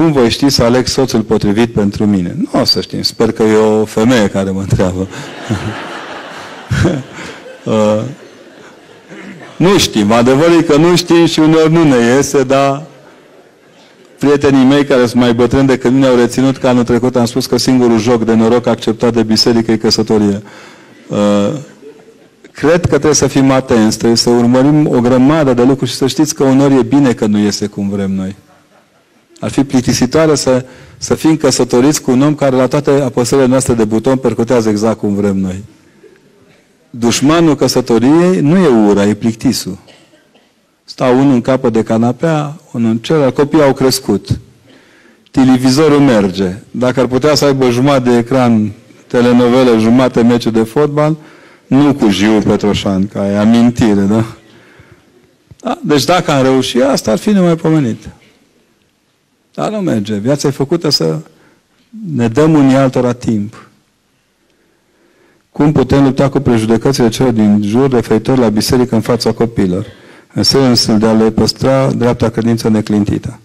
cum voi ști să aleg soțul potrivit pentru mine? Nu o să știm. Sper că e o femeie care mă întreabă. uh, nu știm. Adevărul e că nu știm și uneori nu ne iese, dar prietenii mei care sunt mai bătrâni decât mine au reținut că anul trecut am spus că singurul joc de noroc acceptat de biserică e căsătorie. Uh, cred că trebuie să fim atenți, trebuie să urmărim o grămadă de lucruri și să știți că uneori e bine că nu iese cum vrem noi. Ar fi plictisitoare să, să fim căsătoriți cu un om care la toate apăsările noastre de buton percutează exact cum vrem noi. Dușmanul căsătoriei nu e ura, e plictisul. Stau unul în capă de canapea, unul în celălalt, copiii au crescut. Televizorul merge. Dacă ar putea să aibă jumătate de ecran telenovele, jumate meciul de fotbal, nu cu Jiu Petroșan, ca e amintire, da? da? Deci dacă am reușit, asta ar fi nemaipomenit. Dar nu merge. Viața e făcută să ne dăm unii altora timp. Cum putem lupta cu prejudecățile celor din jur referitor la biserică în fața copiilor? În sensul de a le păstra dreapta credință neclintită.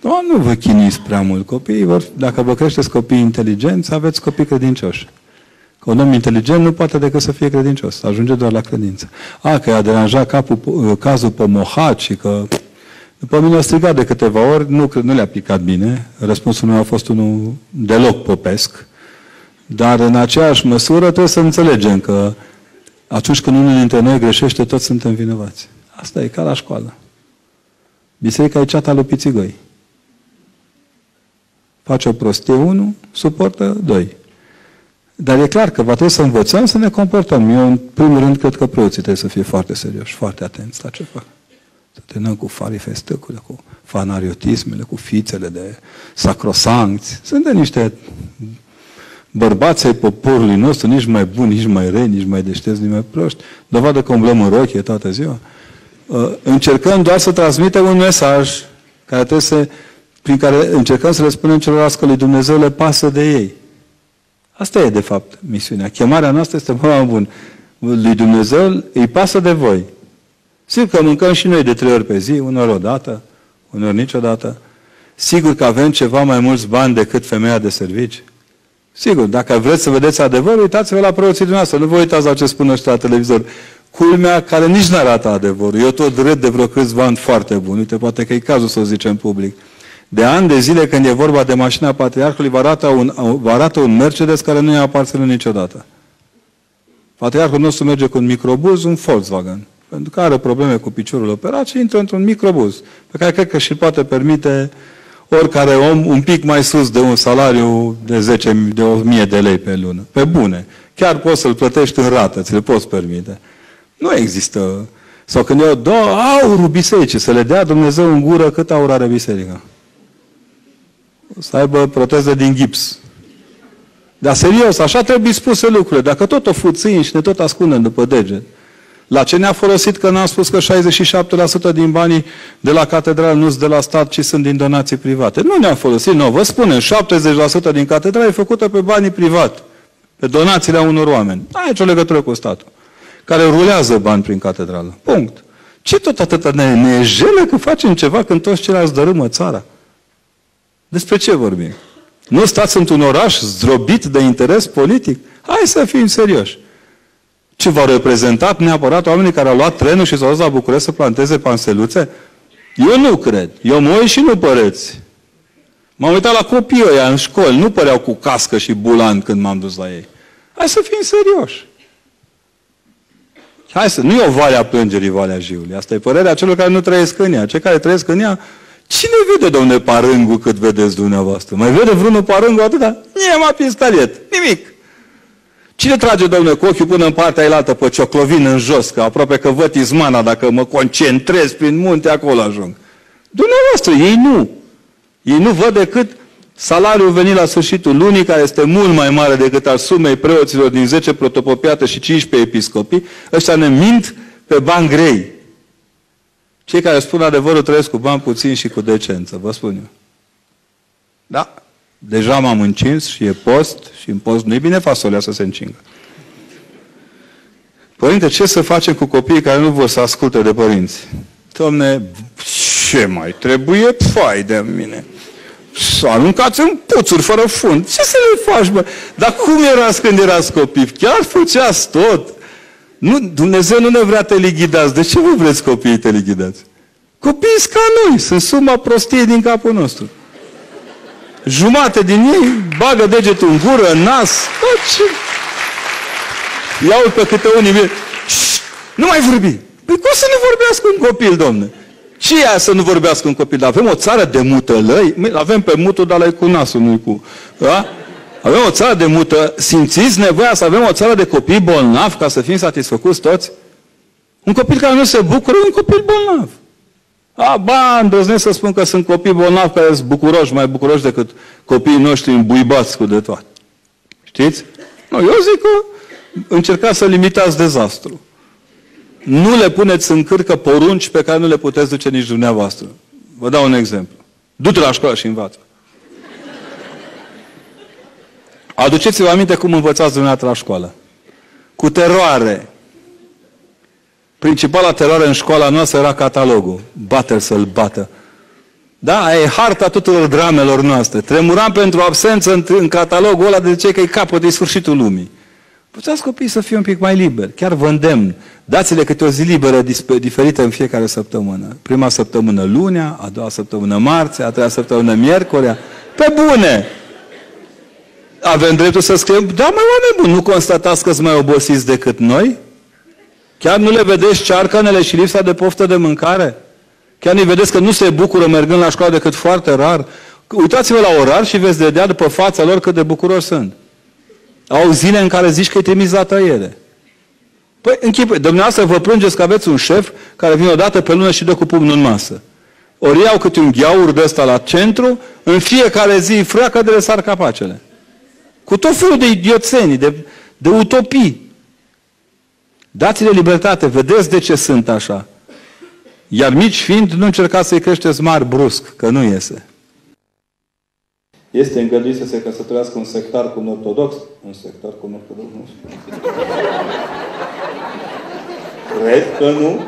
Nu, nu vă chiniți prea mult copiii. Vor, dacă vă creșteți copii inteligenți, aveți copii credincioși. Că un om inteligent nu poate decât să fie credincios. Ajunge doar la credință. A, că i-a deranjat capul, cazul pe Mohat și că după mine a strigat de câteva ori, nu, nu le-a picat bine. Răspunsul meu a fost unul deloc popesc. Dar în aceeași măsură trebuie să înțelegem că atunci când unul dintre noi greșește, toți suntem vinovați. Asta e ca la școală. Biserica e ceata lui Pițigoi. Face o prostie unul, suportă doi. Dar e clar că va trebui să învățăm să ne comportăm. Eu, în primul rând, cred că preoții trebuie să fie foarte serioși, foarte atenți la ce fac. Să terminăm cu farifestăcurile, cu fanariotismele, cu fițele de sacrosancți. Sunt de niște bărbați ai poporului nostru, nici mai buni, nici mai rei, nici mai deștepți, nici mai proști. Dovadă că umblăm în rochie toată ziua. Uh, încercăm doar să transmitem un mesaj care trebuie să, prin care încercăm să le spunem celorlalți că lui Dumnezeu le pasă de ei. Asta e, de fapt, misiunea. Chemarea noastră este mult mai bun. Lui Dumnezeu îi pasă de voi. Sigur că mâncăm și noi de trei ori pe zi, unor o dată, unor niciodată. Sigur că avem ceva mai mulți bani decât femeia de servici. Sigur, dacă vreți să vedeți adevărul, uitați-vă la preoții dumneavoastră. Nu vă uitați la ce spun ăștia la televizor. Culmea care nici nu arată adevărul. Eu tot râd de vreo câțiva ani foarte bun. Uite, poate că e cazul să o zicem public. De ani de zile, când e vorba de mașina patriarhului, vă arată un, vă arată un Mercedes care nu i-a aparținut niciodată. Patriarhul nostru merge cu un microbuz, un Volkswagen. Pentru că are probleme cu piciorul operat și intră într-un microbuz, pe care cred că și poate permite oricare om un pic mai sus de un salariu de 10, de 1000 de lei pe lună. Pe bune. Chiar poți să-l plătești în rată, ți le poți permite. Nu există. Sau când eu dau aurul bisericii, să le dea Dumnezeu în gură cât aur are biserica. Să aibă proteze din gips. Dar serios, așa trebuie spuse lucrurile. Dacă tot o fuțin și ne tot ascundem după deget. La ce ne-a folosit că n-am spus că 67% din banii de la catedrală nu sunt de la stat, ci sunt din donații private? Nu ne-a folosit, nu. Vă spunem, 70% din catedrală e făcută pe banii privati, pe donațiile unor oameni. Ai o legătură cu statul, care rulează bani prin catedrală. Punct. Ce tot atâta ne, ne jele că facem ceva când toți ceilalți dărâmă țara? Despre ce vorbim? Nu stați într-un oraș zdrobit de interes politic? Hai să fim serioși. Ce v-au reprezentat neapărat oamenii care au luat trenul și s-au dus la București să planteze panseluțe? Eu nu cred. Eu mă uit și nu păreți. M-am uitat la copiii ăia în școli. Nu păreau cu cască și bulan când m-am dus la ei. Hai să fim serioși. Hai să, nu e o vale a plângerii, valea jiului. Asta e părerea celor care nu trăiesc în ea. Cei care trăiesc în ea, cine vede, domne, parângul cât vedeți dumneavoastră? Mai vede vreunul parângul atâta? Nie, m-a pistolet. Nimic. Cine trage, domnule, cu ochiul până în partea elaltă pe cioclovin în jos, că aproape că văd izmana, dacă mă concentrez prin munte, acolo ajung. Dumneavoastră, ei nu. Ei nu văd decât salariul venit la sfârșitul lunii, care este mult mai mare decât al sumei preoților din 10 protopopiate și 15 episcopii. Ăștia ne mint pe bani grei. Cei care spun adevărul trăiesc cu bani puțin și cu decență, vă spun eu. Da? Deja m-am încins și e post și în post nu e bine fasolea să se încingă. Părinte, ce să facem cu copiii care nu vor să asculte de părinți? Domne, ce mai trebuie? Fai de mine. să aruncați în puțuri fără fund. Ce să le faci, bă? Dar cum erați când erați copii? Chiar făceați tot. Nu, Dumnezeu nu ne vrea telighidați. De ce vă vreți copiii telighidați? Copiii sunt ca noi. Sunt suma prostiei din capul nostru. Jumate din ei bagă degetul în gură, în nas. Bă, ce... Iau pe câte unii mie. Nu mai vorbi. Păi cum să nu vorbească un copil, domne? Ce e să nu vorbească un copil? Avem o țară de mutălăi, avem pe mutul, dar la cu nasul, nu cu... Da? Avem o țară de mută, simțiți nevoia să avem o țară de copii bolnavi ca să fim satisfăcuți toți? Un copil care nu se bucură, un copil bolnav. A, ba, îndrăznesc să spun că sunt copii bolnavi care sunt bucuroși, mai bucuroși decât copiii noștri îmbuibați cu de toate. Știți? Nu, eu zic că încercați să limitați dezastru. Nu le puneți în cârcă porunci pe care nu le puteți duce nici dumneavoastră. Vă dau un exemplu. Du-te la școală și învață. Aduceți-vă aminte cum învățați dumneavoastră la școală. Cu teroare. Principala teroare în școala noastră era catalogul. Bate-l să-l bată. Da, e harta tuturor dramelor noastre. Tremuram pentru absență în, în catalogul ăla de ce că e capăt de sfârșitul lumii. Puteți copiii să fie un pic mai liberi. Chiar vă îndemn. Dați-le câte o zi liberă diferită în fiecare săptămână. Prima săptămână lunea, a doua săptămână marțea, a treia săptămână miercurea. Pe bune! Avem dreptul să scriem, da, mai oameni buni, nu constatați că sunt mai obosiți decât noi? Chiar nu le vedeți cearcănele și lipsa de poftă de mâncare? Chiar nu vedeți că nu se bucură mergând la școală decât foarte rar? Uitați-vă la orar și veți vedea după fața lor cât de bucuroși sunt. Au zile în care zici că îi trimiți la tăiere. Păi, închipă, dumneavoastră vă plângeți că aveți un șef care vine o dată pe lună și dă cu pumnul în masă. Ori iau câte un gheaur de ăsta la centru, în fiecare zi freacă de le sar capacele. Cu tot felul de idioțenii, de, de utopii. Dați-le libertate, vedeți de ce sunt așa. Iar mici fiind, nu încercați să-i creșteți mari brusc, că nu iese. Este îngăduit să se căsătorească un sectar cu un ortodox? Un sectar cu un ortodox? Nu știu. Cred că nu.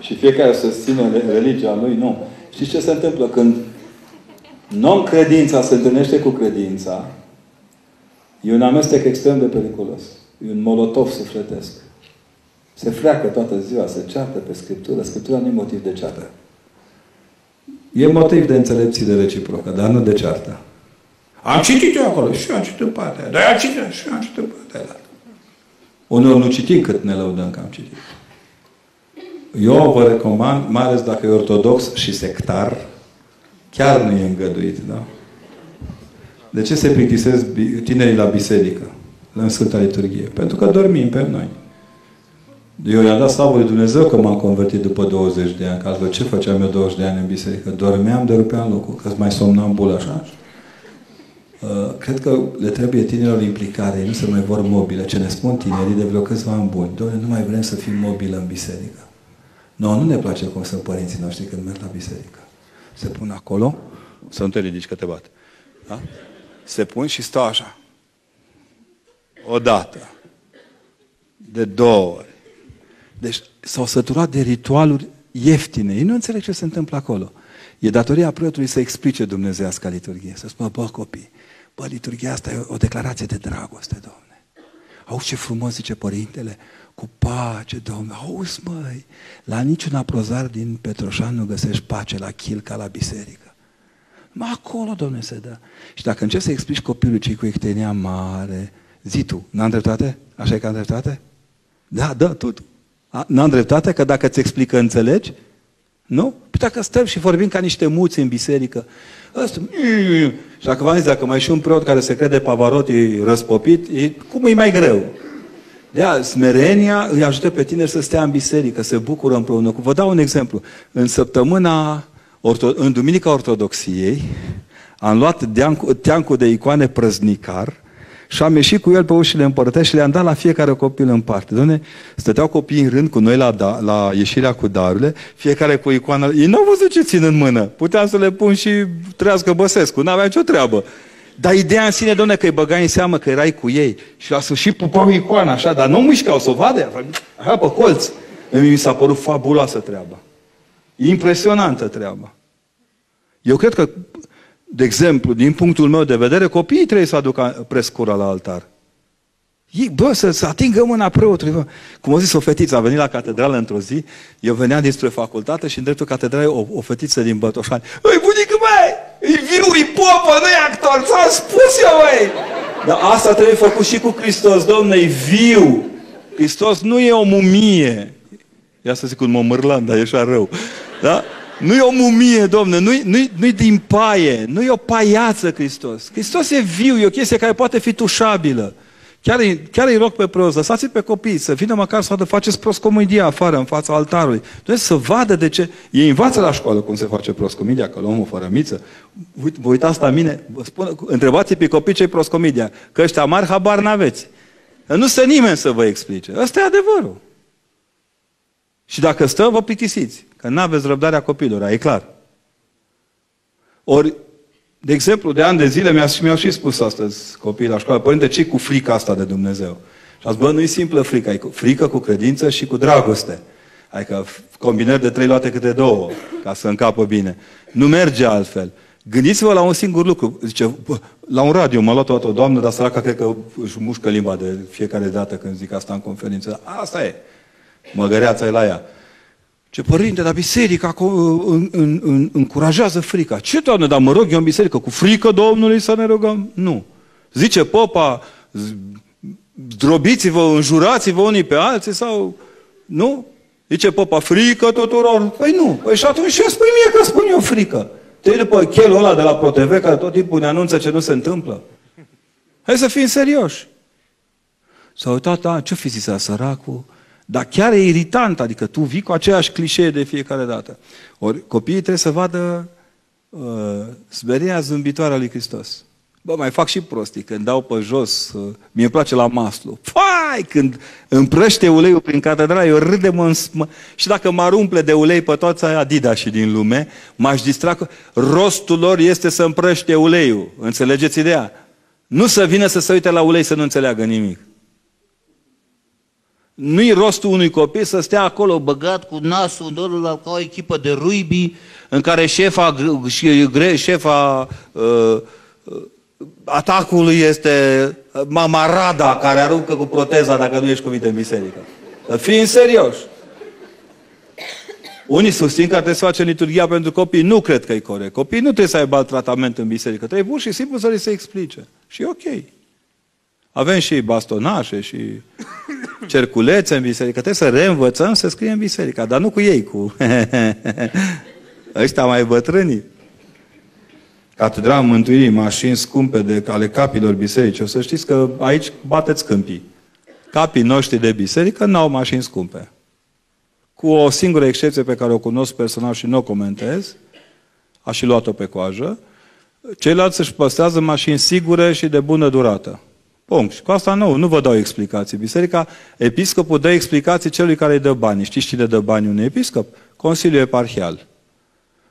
Și fiecare să țină religia lui, nu. Știți ce se întâmplă când non-credința se întâlnește cu credința? E un amestec extrem de periculos. E un molotov sufletesc. Se freacă toată ziua, se ceartă pe Scriptură. Scriptura nu e motiv de ceartă. E motiv de înțelepțire reciprocă, dar nu de ceartă. Am citit eu acolo și eu am citit partea aia. Dar am citit și eu am citit partea aia. Uneori nu citim cât ne lăudăm că am citit. Eu vă recomand, mai ales dacă e ortodox și sectar, chiar nu e îngăduit, da? De ce se plictisesc tinerii la biserică, la Sfânta Liturghie? Pentru că dormim pe noi. Eu i-am dat slavă lui Dumnezeu că m-am convertit după 20 de ani. Că altfel ce făceam eu 20 de ani în biserică? Dormeam, derupeam locul, că mai somnambul așa. Uh, cred că le trebuie tinerilor implicare, nu se mai vor mobile. Ce ne spun tinerii de vreo câțiva ani buni. Doamne, nu mai vrem să fim mobilă în biserică. Nu, nu ne place cum sunt părinții noștri când merg la biserică. Se pun acolo, să nu te ridici că te bat. Da? Se pun și stau așa. O dată. De două ori. Deci s-au săturat de ritualuri ieftine. Ei nu înțeleg ce se întâmplă acolo. E datoria preotului să explice dumnezeiasca liturghie. Să spună, bă, copii, bă, liturghia asta e o declarație de dragoste, Domne. Auzi ce frumos zice Părintele? Cu pace, Domne. Auzi, măi, la niciun aprozar din Petroșan nu găsești pace la chil ca la biserică. Mă, acolo, Domne, se dă. Și dacă încerci să explici copilului cei cu ectenia mare, zi tu, n-am dreptate? Așa e că am dreptate? Da, da, tu, tu. N-am dreptate că dacă îți explică, înțelegi? Nu? Păi dacă stăm și vorbim ca niște muți în biserică, ăsta, și dacă v-am zis, dacă mai și un preot care se crede Pavarotti răspopit, e, cum e mai greu? De aia, smerenia îi ajută pe tine să stea în biserică, să se bucură împreună. Vă dau un exemplu. În săptămâna, în Duminica Ortodoxiei, am luat teancul de icoane prăznicar, și am ieșit cu el pe ușile împărătești și le-am dat la fiecare copil în parte. Doamne, stăteau copiii în rând cu noi la, da, la ieșirea cu darurile, fiecare cu icoana. Ei n-au văzut ce țin în mână. Puteam să le pun și trească Băsescu. N-aveam nicio treabă. Dar ideea în sine, doamne, că îi băgai în seamă că erai cu ei. Și la sfârșit pupau icoana așa, dar nu mișcau să o vadă. Așa pe colț. Mi s-a părut fabuloasă treaba. Impresionantă treaba. Eu cred că, de exemplu, din punctul meu de vedere, copiii trebuie să aducă prescura la altar. Ei, bă, să, să atingă mâna preotului. Bă. Cum a zis o fetiță, a venit la catedrală într-o zi, eu veneam dinspre facultate și în dreptul catedralei o, o fetiță din Bătoșani. Îi bunică, băi! E viu, e popă, nu e actor, ți-am spus eu, băi! Dar asta trebuie făcut și cu Hristos, domnule, e viu! Hristos nu e o mumie. Ia să zic un momârlan, dar e așa rău. Da? Nu e o mumie, domne, nu-i, nu-i, nu-i din paie, nu e o paiață Hristos. Hristos e viu, e o chestie care poate fi tușabilă. Chiar, chiar îi rog pe preoți, lăsați pe copii să vină măcar să vadă, faceți proscomedia afară, în fața altarului. Trebuie să vadă de ce. Ei învață la școală cum se face proscomedia, că luăm o fărămiță. Uite, vă uitați la mine, vă spun, întrebați pe copii ce-i proscomedia, că ăștia mari habar n-aveți. Nu stă nimeni să vă explice. Ăsta e adevărul. Și dacă stă, vă plictisiți. Că nu aveți răbdarea copilor, e clar. Ori, de exemplu, de ani de zile mi-au mi și spus astăzi copiii la școală, Părinte, ce cu frica asta de Dumnezeu? Și a zis, bă, nu e simplă frică, e frică cu credință și cu dragoste. Adică combinări de trei luate câte două, ca să încapă bine. Nu merge altfel. Gândiți-vă la un singur lucru. Zice, bă, la un radio m-a luat o doamnă, dar săraca cred că își mușcă limba de fiecare dată când zic asta în conferință. Asta e. Măgăreața e la ea. Ce părinte, dar biserica în, în, în, încurajează frica. Ce, doamne, dar mă rog eu în biserică, cu frică Domnului să ne rugăm? Nu. Zice popa, zdrobiți-vă, înjurați-vă unii pe alții sau... Nu? Zice popa, frică tuturor? Păi nu. Păi și atunci ce spui mie că spun eu frică? Te după chelul ăla de la ProTV care tot timpul ne anunță ce nu se întâmplă. Hai să fim serioși. S-a uitat, da, ce fi zis săracul? Dar chiar e iritant, adică tu vii cu aceeași clișee de fiecare dată. Ori copiii trebuie să vadă uh, smeria zâmbitoare a lui Hristos. Bă, mai fac și prostii, când dau pe jos, uh, mie îmi place la maslu. Fai, când împrăște uleiul prin catedrală, eu râd de mă, mă Și dacă mă umple de ulei pe toți aia și din lume, m-aș distra Rostul lor este să împrăște uleiul. Înțelegeți ideea? Nu să vină să se uite la ulei să nu înțeleagă nimic. Nu-i rostul unui copil să stea acolo băgat cu nasul în la ca o echipă de ruibi în care șefa, șefa uh, uh, atacului este mama Rada care aruncă cu proteza dacă nu ești cu mine în biserică. Fiind serioși. Unii susțin că trebuie să facem liturgia pentru copii. Nu cred că e corect. Copiii nu trebuie să aibă alt tratament în biserică. Trebuie pur și simplu să li se explice. Și e ok. Avem și bastonașe și cerculețe în biserică. Trebuie să reînvățăm să scriem în biserică, dar nu cu ei, cu ăștia mai bătrâni. Catedra Mântuirii, mașini scumpe de ale capilor biserici. O să știți că aici bateți câmpii. Capii noștri de biserică n-au mașini scumpe. Cu o singură excepție pe care o cunosc personal și nu o comentez, a și luat-o pe coajă, ceilalți își păstrează mașini sigure și de bună durată. Punct. Și cu asta nu, nu vă dau explicații. Biserica, episcopul dă explicații celui care îi dă bani. Știți cine dă bani unui episcop? Consiliul Eparhial.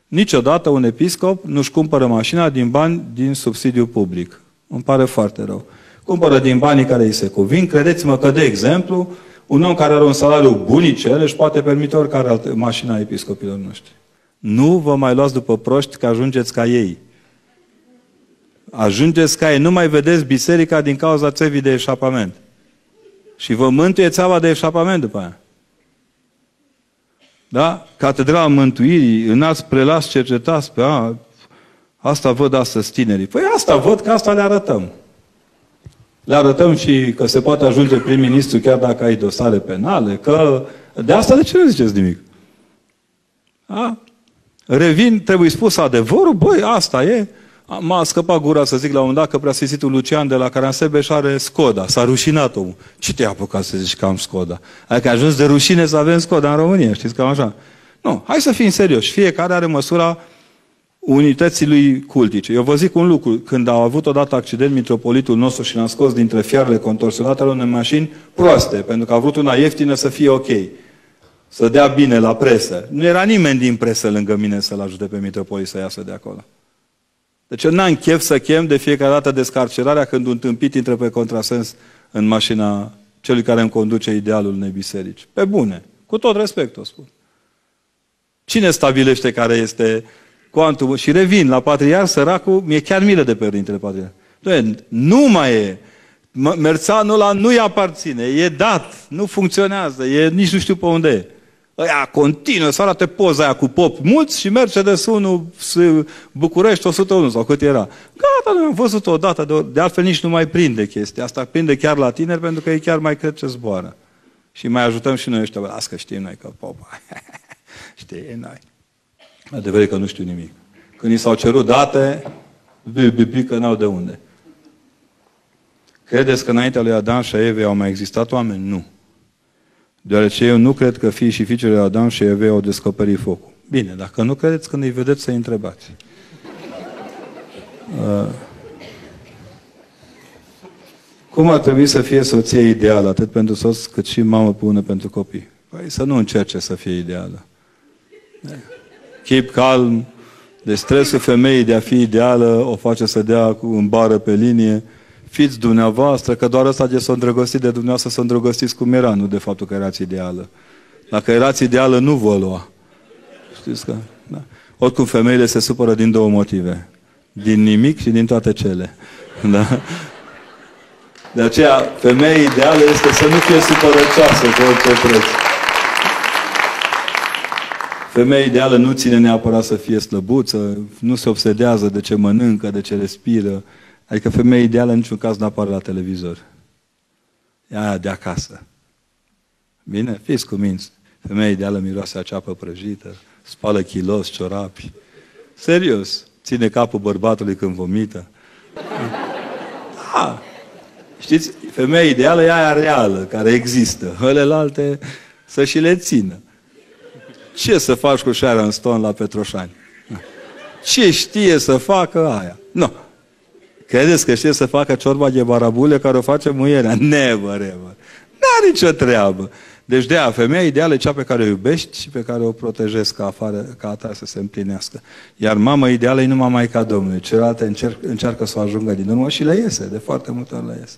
Niciodată un episcop nu-și cumpără mașina din bani din subsidiu public. Îmi pare foarte rău. Cumpără din banii care îi se cuvin. Credeți-mă că, de exemplu, un om care are un salariu bunicel își poate permite oricare altă mașina episcopilor noștri. Nu vă mai luați după proști că ajungeți ca ei ajungeți ca ei, nu mai vedeți biserica din cauza țevii de eșapament. Și vă mântuie țeava de eșapament după aia. Da? Catedrala Mântuirii, înalți prelați, cercetați pe a, asta văd astăzi tinerii. Păi asta văd, că asta le arătăm. Le arătăm și că se poate ajunge prim-ministru chiar dacă ai dosare penale, că de asta de ce nu ziceți nimic? A? Revin, trebuie spus adevărul, băi, asta e. M-a scăpat gura să zic la un dat că preasfințitul Lucian de la Caransebeș are Skoda. S-a rușinat omul. Ce te-a apucat să zici că am Skoda? Adică a ajuns de rușine să avem Skoda în România, știți cam așa. Nu, hai să fim serioși. Fiecare are măsura unității lui cultice. Eu vă zic un lucru. Când au avut odată accident mitropolitul nostru și ne-a scos dintre fiarele contorsionate ale unei mașini proaste, pentru că a vrut una ieftină să fie ok. Să dea bine la presă. Nu era nimeni din presă lângă mine să-l ajute pe mitropolit să iasă de acolo. Deci eu n-am chef să chem de fiecare dată descarcerarea când un tâmpit intră pe contrasens în mașina celui care îmi conduce idealul unei biserici. Pe bune. Cu tot respectul, spun. Cine stabilește care este cuantumul? Și revin la patriar, săracul, mi-e chiar milă de părintele patriar. Nu mai e. Merțanul ăla nu-i aparține, e dat, nu funcționează, e, nici nu știu pe unde e. Aia continuă să arate poza aia cu pop mulți și Mercedes 1 București 101 sau cât era. Gata, nu am văzut o dată, de, de altfel nici nu mai prinde chestia asta, prinde chiar la tineri pentru că ei chiar mai cred ce zboară. Și mai ajutăm și noi ăștia, las că știm noi că pop. Știi, noi. Adevărul că nu știu nimic. Când i s-au cerut date, bibi că n-au de unde. Credeți că înaintea lui Adam și Eve au mai existat oameni? Nu. Deoarece eu nu cred că fii și fiicele lui Adam și Eve au descoperit focul. Bine, dacă nu credeți, când îi vedeți, să-i întrebați. Uh, cum ar trebui să fie soție ideală, atât pentru soț, cât și mamă bună pentru copii? Păi să nu încerce să fie ideală. Keep calm. De stresul femeii de a fi ideală o face să dea cu în bară pe linie. Fiți dumneavoastră, că doar ăsta de s-a îndrăgostit de dumneavoastră să îndrăgostiți cum era, nu de faptul că erați ideală. Dacă erați ideală, nu vă lua. Știți că? Da. Oricum, femeile se supără din două motive. Din nimic și din toate cele. Da? De aceea, femeia ideală este să nu fie supărăcioasă cu orice preț. Femeia ideală nu ține neapărat să fie slăbuță, nu se obsedează de ce mănâncă, de ce respiră. Adică femeia ideală în niciun caz nu apare la televizor. E aia de acasă. Bine? Fiți cuminți. Femeia ideală miroase a ceapă prăjită, spală kilos, ciorapi. Serios. Ține capul bărbatului când vomită. Da. Știți, femeia ideală e aia reală, care există. Hălelalte să și le țină. Ce să faci cu Sharon Stone la Petroșani? Ce știe să facă aia? Nu. Credeți că știe să facă ciorba de barabule care o face muierea? Never, ever. N-are nicio treabă. Deci de aia, femeia ideală e cea pe care o iubești și pe care o protejezi ca, afară, ca a ta să se împlinească. Iar mama ideală e numai Maica Domnului. Celelalte încerc, încearcă să o ajungă din urmă și le iese. De foarte multe ori le iese.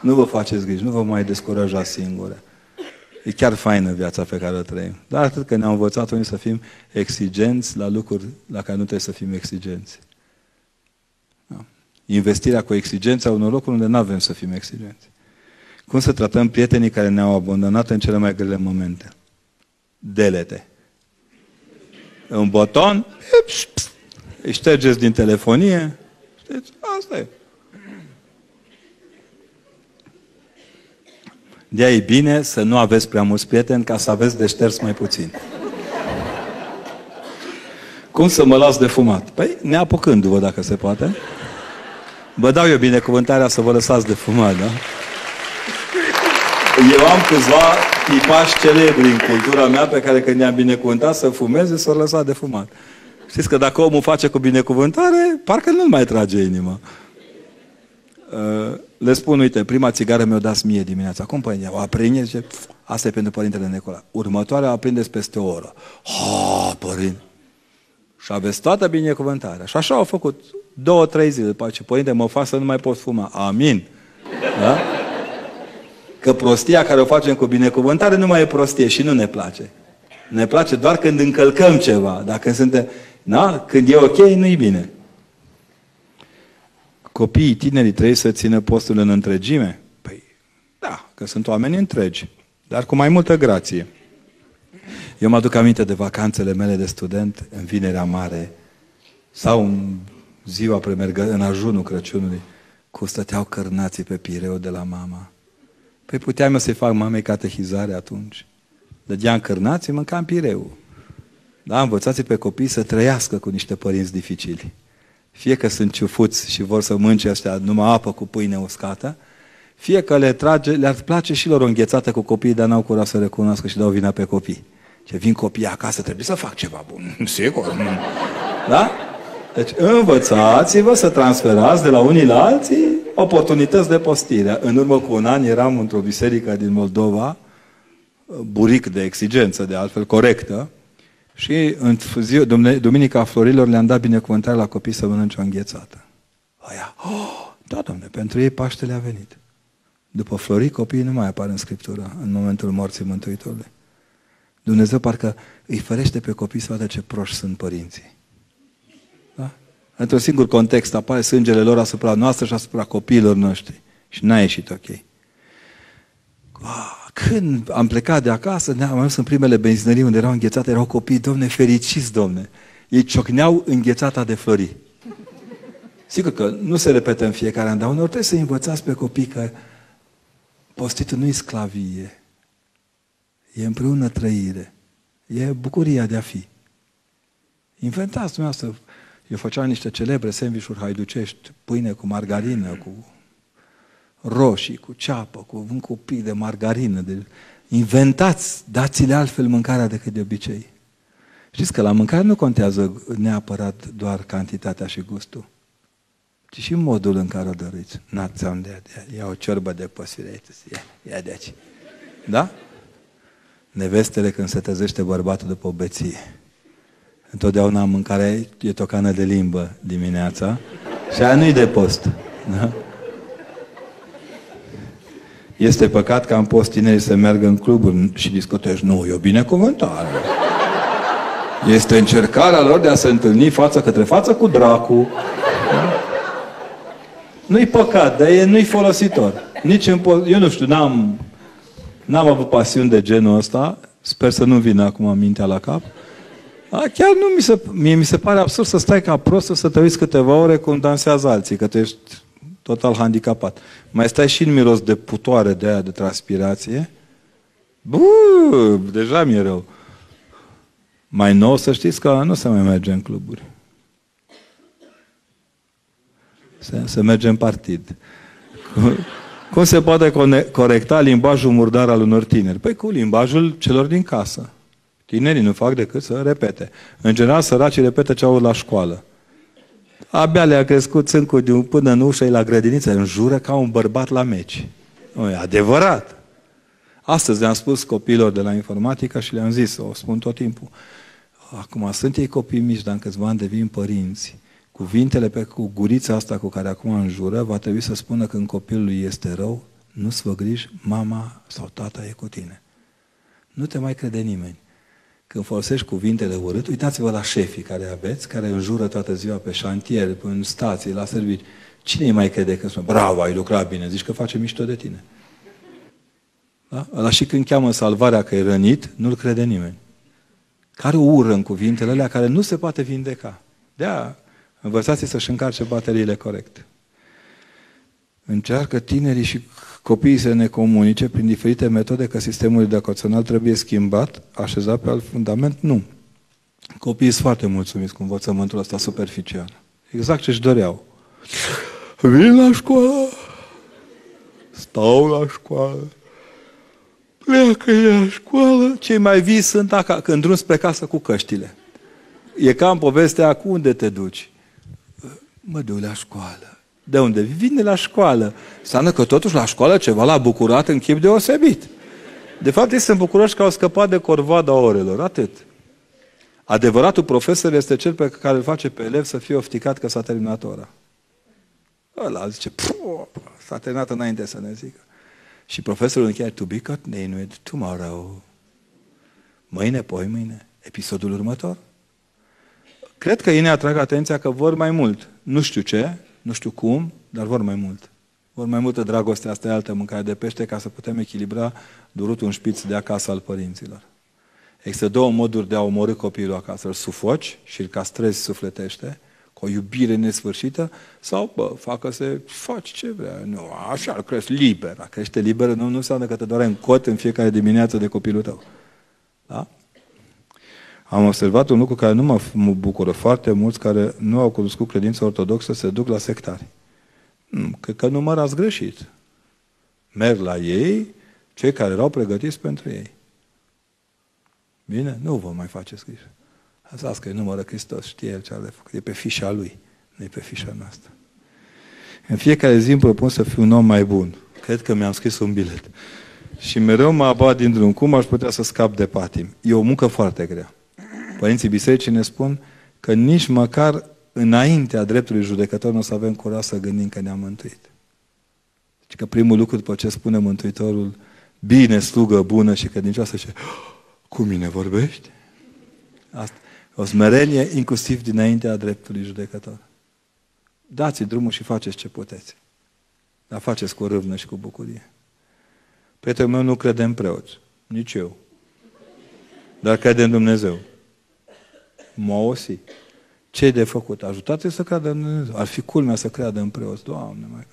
Nu vă faceți griji, nu vă mai descuraja singure. E chiar faină viața pe care o trăim. Dar atât că ne-au învățat unii să fim exigenți la lucruri la care nu trebuie să fim exigenți. Da. Investirea cu exigența unor locuri unde nu avem să fim exigenți. Cum să tratăm prietenii care ne-au abandonat în cele mai grele momente? Delete. Un buton, îi ștergeți din telefonie, știți, asta e. de e bine să nu aveți prea mulți prieteni ca să aveți de șters mai puțin. Cum să mă las de fumat? Păi neapucându-vă dacă se poate. Vă dau eu binecuvântarea să vă lăsați de fumat, da? Eu am câțiva tipași celebri în cultura mea pe care când ne-am binecuvântat să fumeze, s-au lăsat de fumat. Știți că dacă omul face cu binecuvântare, parcă nu mai trage inima. Uh, le spun, uite, prima țigară mi-o dați mie dimineața. Cum părinte? O aprinde? Zice, asta e pentru părintele Nicola. Următoarea o aprindeți peste o oră. Ha, părinte! Și aveți toată binecuvântarea. Și așa au făcut două, trei zile. După ce, părinte, mă fac să nu mai pot fuma. Amin. Da? Că prostia care o facem cu binecuvântare nu mai e prostie și nu ne place. Ne place doar când încălcăm ceva. Dacă suntem, da? Când e ok, nu-i bine. Copiii, tinerii trebuie să țină postul în întregime? Păi, da, că sunt oameni întregi, dar cu mai multă grație. Eu mă aduc aminte de vacanțele mele de student în Vinerea Mare sau în ziua premergă, în ajunul Crăciunului, cu stăteau cărnații pe pireu de la mama. Păi puteam eu să-i fac mamei catehizare atunci. Dădeam cărnații, mâncam pireu. Da, învățați pe copii să trăiască cu niște părinți dificili fie că sunt ciufuți și vor să mânce astea numai apă cu pâine uscată, fie că le trage, le-ar place și lor o înghețată cu copii, dar n-au curaj să recunoască și dau vina pe copii. Ce vin copii acasă, trebuie să fac ceva bun. Sigur. Da? Deci învățați-vă să transferați de la unii la alții oportunități de postire. În urmă cu un an eram într-o biserică din Moldova, buric de exigență, de altfel corectă, și în ziua, Duminica Florilor le-am dat binecuvântare la copii să mănânce o înghețată. Aia, oh, da, domne, pentru ei Paștele a venit. După florii, copiii nu mai apar în Scriptură în momentul morții Mântuitorului. Dumnezeu parcă îi ferește pe copii să vadă ce proști sunt părinții. Da? Într-un singur context apare sângele lor asupra noastră și asupra copiilor noștri. Și n-a ieșit ok. Când am plecat de acasă, ne-am ajuns în primele benzinării unde erau înghețate, erau copii, domne, fericiți, domne. Ei ciocneau înghețata de flori. Sigur că nu se repetă în fiecare an, dar uneori trebuie să învățați pe copii că postitul nu e sclavie. E împreună trăire. E bucuria de a fi. Inventați dumneavoastră. Eu făceam niște celebre sandvișuri haiducești, pâine cu margarină, cu roșii, cu ceapă, cu un copii de margarină. De... Inventați, dați-le altfel mâncarea decât de obicei. Știți că la mâncare nu contează neapărat doar cantitatea și gustul, ci și modul în care o doriți. N-ați unde ia o ciorbă de păsire, ia, ia de aici. Da? Nevestele când se trezește bărbatul după o beție. Întotdeauna mâncarea e tocană de limbă dimineața și aia nu-i de post. Da? Este păcat ca în post tinerii să meargă în cluburi și discoteci. Nu, e o binecuvântare. Este încercarea lor de a se întâlni față către față cu dracu. Nu-i păcat, dar e, nu-i folositor. Nici în post... Eu nu știu, n-am, n-am avut pasiuni de genul ăsta. Sper să nu vină acum mintea la cap. A, chiar nu mi se... Mie mi se pare absurd să stai ca prost să te uiți câteva ore cum dansează alții, că tu ești total handicapat. Mai stai și în miros de putoare de aia de transpirație. Buu, deja mi-e rău. Mai nou să știți că nu se mai merge în cluburi. Se, se merge în partid. Cum se poate corecta limbajul murdar al unor tineri? Păi cu limbajul celor din casă. Tinerii nu fac decât să repete. În general, săracii repetă ce au la școală. Abia le-a crescut țâncul până în ușă, la grădiniță, în jură ca un bărbat la meci. Nu, e adevărat. Astăzi le-am spus copiilor de la informatică și le-am zis, o spun tot timpul, acum sunt ei copii mici, dar în câțiva ani devin părinți. Cuvintele pe cu gurița asta cu care acum înjură, va trebui să spună când copilul lui este rău, nu-ți fă griji, mama sau tata e cu tine. Nu te mai crede nimeni. Când folosești cuvintele urât, uitați-vă la șefii care aveți, care înjură toată ziua pe șantier, în stații, la servici. Cine îi mai crede că spune, bravo, ai lucrat bine, zici că face mișto de tine. Da? Ăla și când cheamă salvarea că e rănit, nu-l crede nimeni. Care ură în cuvintele alea care nu se poate vindeca. De-aia învățați să-și încarce bateriile corect. Încearcă tinerii și copiii să ne comunice prin diferite metode că sistemul educațional trebuie schimbat, așezat pe alt fundament? Nu. Copiii sunt foarte mulțumiți cu învățământul ăsta superficial. Exact ce-și doreau. Vin la școală, stau la școală, pleacă la școală. Cei mai vii sunt acasă, când drum spre casă cu căștile. E ca în povestea cu unde te duci. Mă duc la școală. De unde? Vin de la școală. Înseamnă că totuși la școală ceva l-a bucurat în chip deosebit. De fapt, ei sunt bucuroși că au scăpat de corvada orelor. Atât. Adevăratul profesor este cel pe care îl face pe elev să fie ofticat că s-a terminat ora. Ăla zice, s-a terminat înainte să ne zică. Și profesorul încheie, to be continued tomorrow. Mâine, poi mâine. Episodul următor. Cred că ei ne atrag atenția că vor mai mult. Nu știu ce, nu știu cum, dar vor mai mult. Vor mai multă dragoste, asta e altă mâncare de pește, ca să putem echilibra durutul un șpiț de acasă al părinților. Există două moduri de a omorâ copilul acasă. Îl sufoci și îl castrezi sufletește, cu o iubire nesfârșită, sau, bă, facă-se, faci ce vrea. Nu, așa îl crești liber. A crește liber nu, nu înseamnă că te doare în cot în fiecare dimineață de copilul tău. Da? Am observat un lucru care nu mă, mă bucură. Foarte mulți care nu au cunoscut credința ortodoxă se duc la sectari. Cred că numărați greșit. Merg la ei cei care erau pregătiți pentru ei. Bine? Nu vă mai faceți scris. Asta că e numără Hristos, știe El ce are de făcut. E pe fișa Lui, nu e pe fișa noastră. În fiecare zi îmi propun să fiu un om mai bun. Cred că mi-am scris un bilet. Și mereu mă abat din drum. Cum aș putea să scap de patim? E o muncă foarte grea. Părinții bisericii ne spun că nici măcar înaintea dreptului judecător nu o să avem curaj să gândim că ne-am mântuit. Deci că primul lucru după ce spune Mântuitorul, bine, slugă bună și credincioasă, și Cu mine vorbești? Asta. O smerenie inclusiv dinaintea dreptului judecător. Dați drumul și faceți ce puteți. Dar faceți cu râvnă și cu bucurie. Prietenul meu nu crede în preoți. Nici eu. Dar crede în Dumnezeu. Mă osi. ce de făcut? Ajutați să creadă în Dumnezeu. Ar fi culmea să creadă în preoți. Doamne, mai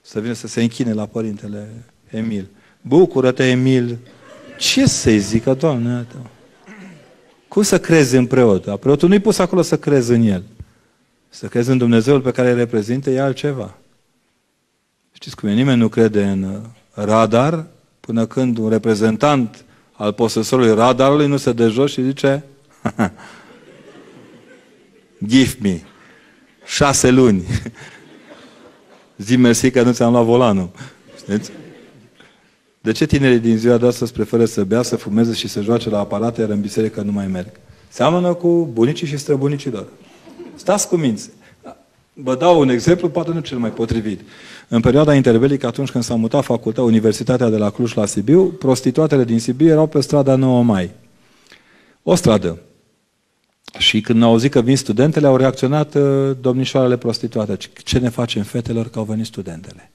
Să vină să se închine la părintele Emil. Bucură-te, Emil. Ce să-i zică, Doamne? Cum să crezi în preot? Preotul nu-i pus acolo să crezi în el. Să crezi în Dumnezeul pe care îl reprezintă e altceva. Știți cum e? Nimeni nu crede în uh, radar până când un reprezentant al posesorului radarului nu se dă jos și zice Give me. Șase luni. Zi mersi că nu ți-am luat volanul. Știți? De ce tinerii din ziua de astăzi preferă să bea, să fumeze și să joace la aparate, iar în biserică nu mai merg? Seamănă cu bunicii și străbunicii lor. Stați cu minți. Vă dau un exemplu, poate nu cel mai potrivit. În perioada interbelică, atunci când s-a mutat facultatea, Universitatea de la Cluj la Sibiu, prostituatele din Sibiu erau pe strada 9 mai. O stradă. Și când au auzit că vin studentele, au reacționat uh, domnișoarele prostituate. Ce ne facem fetelor că au venit studentele?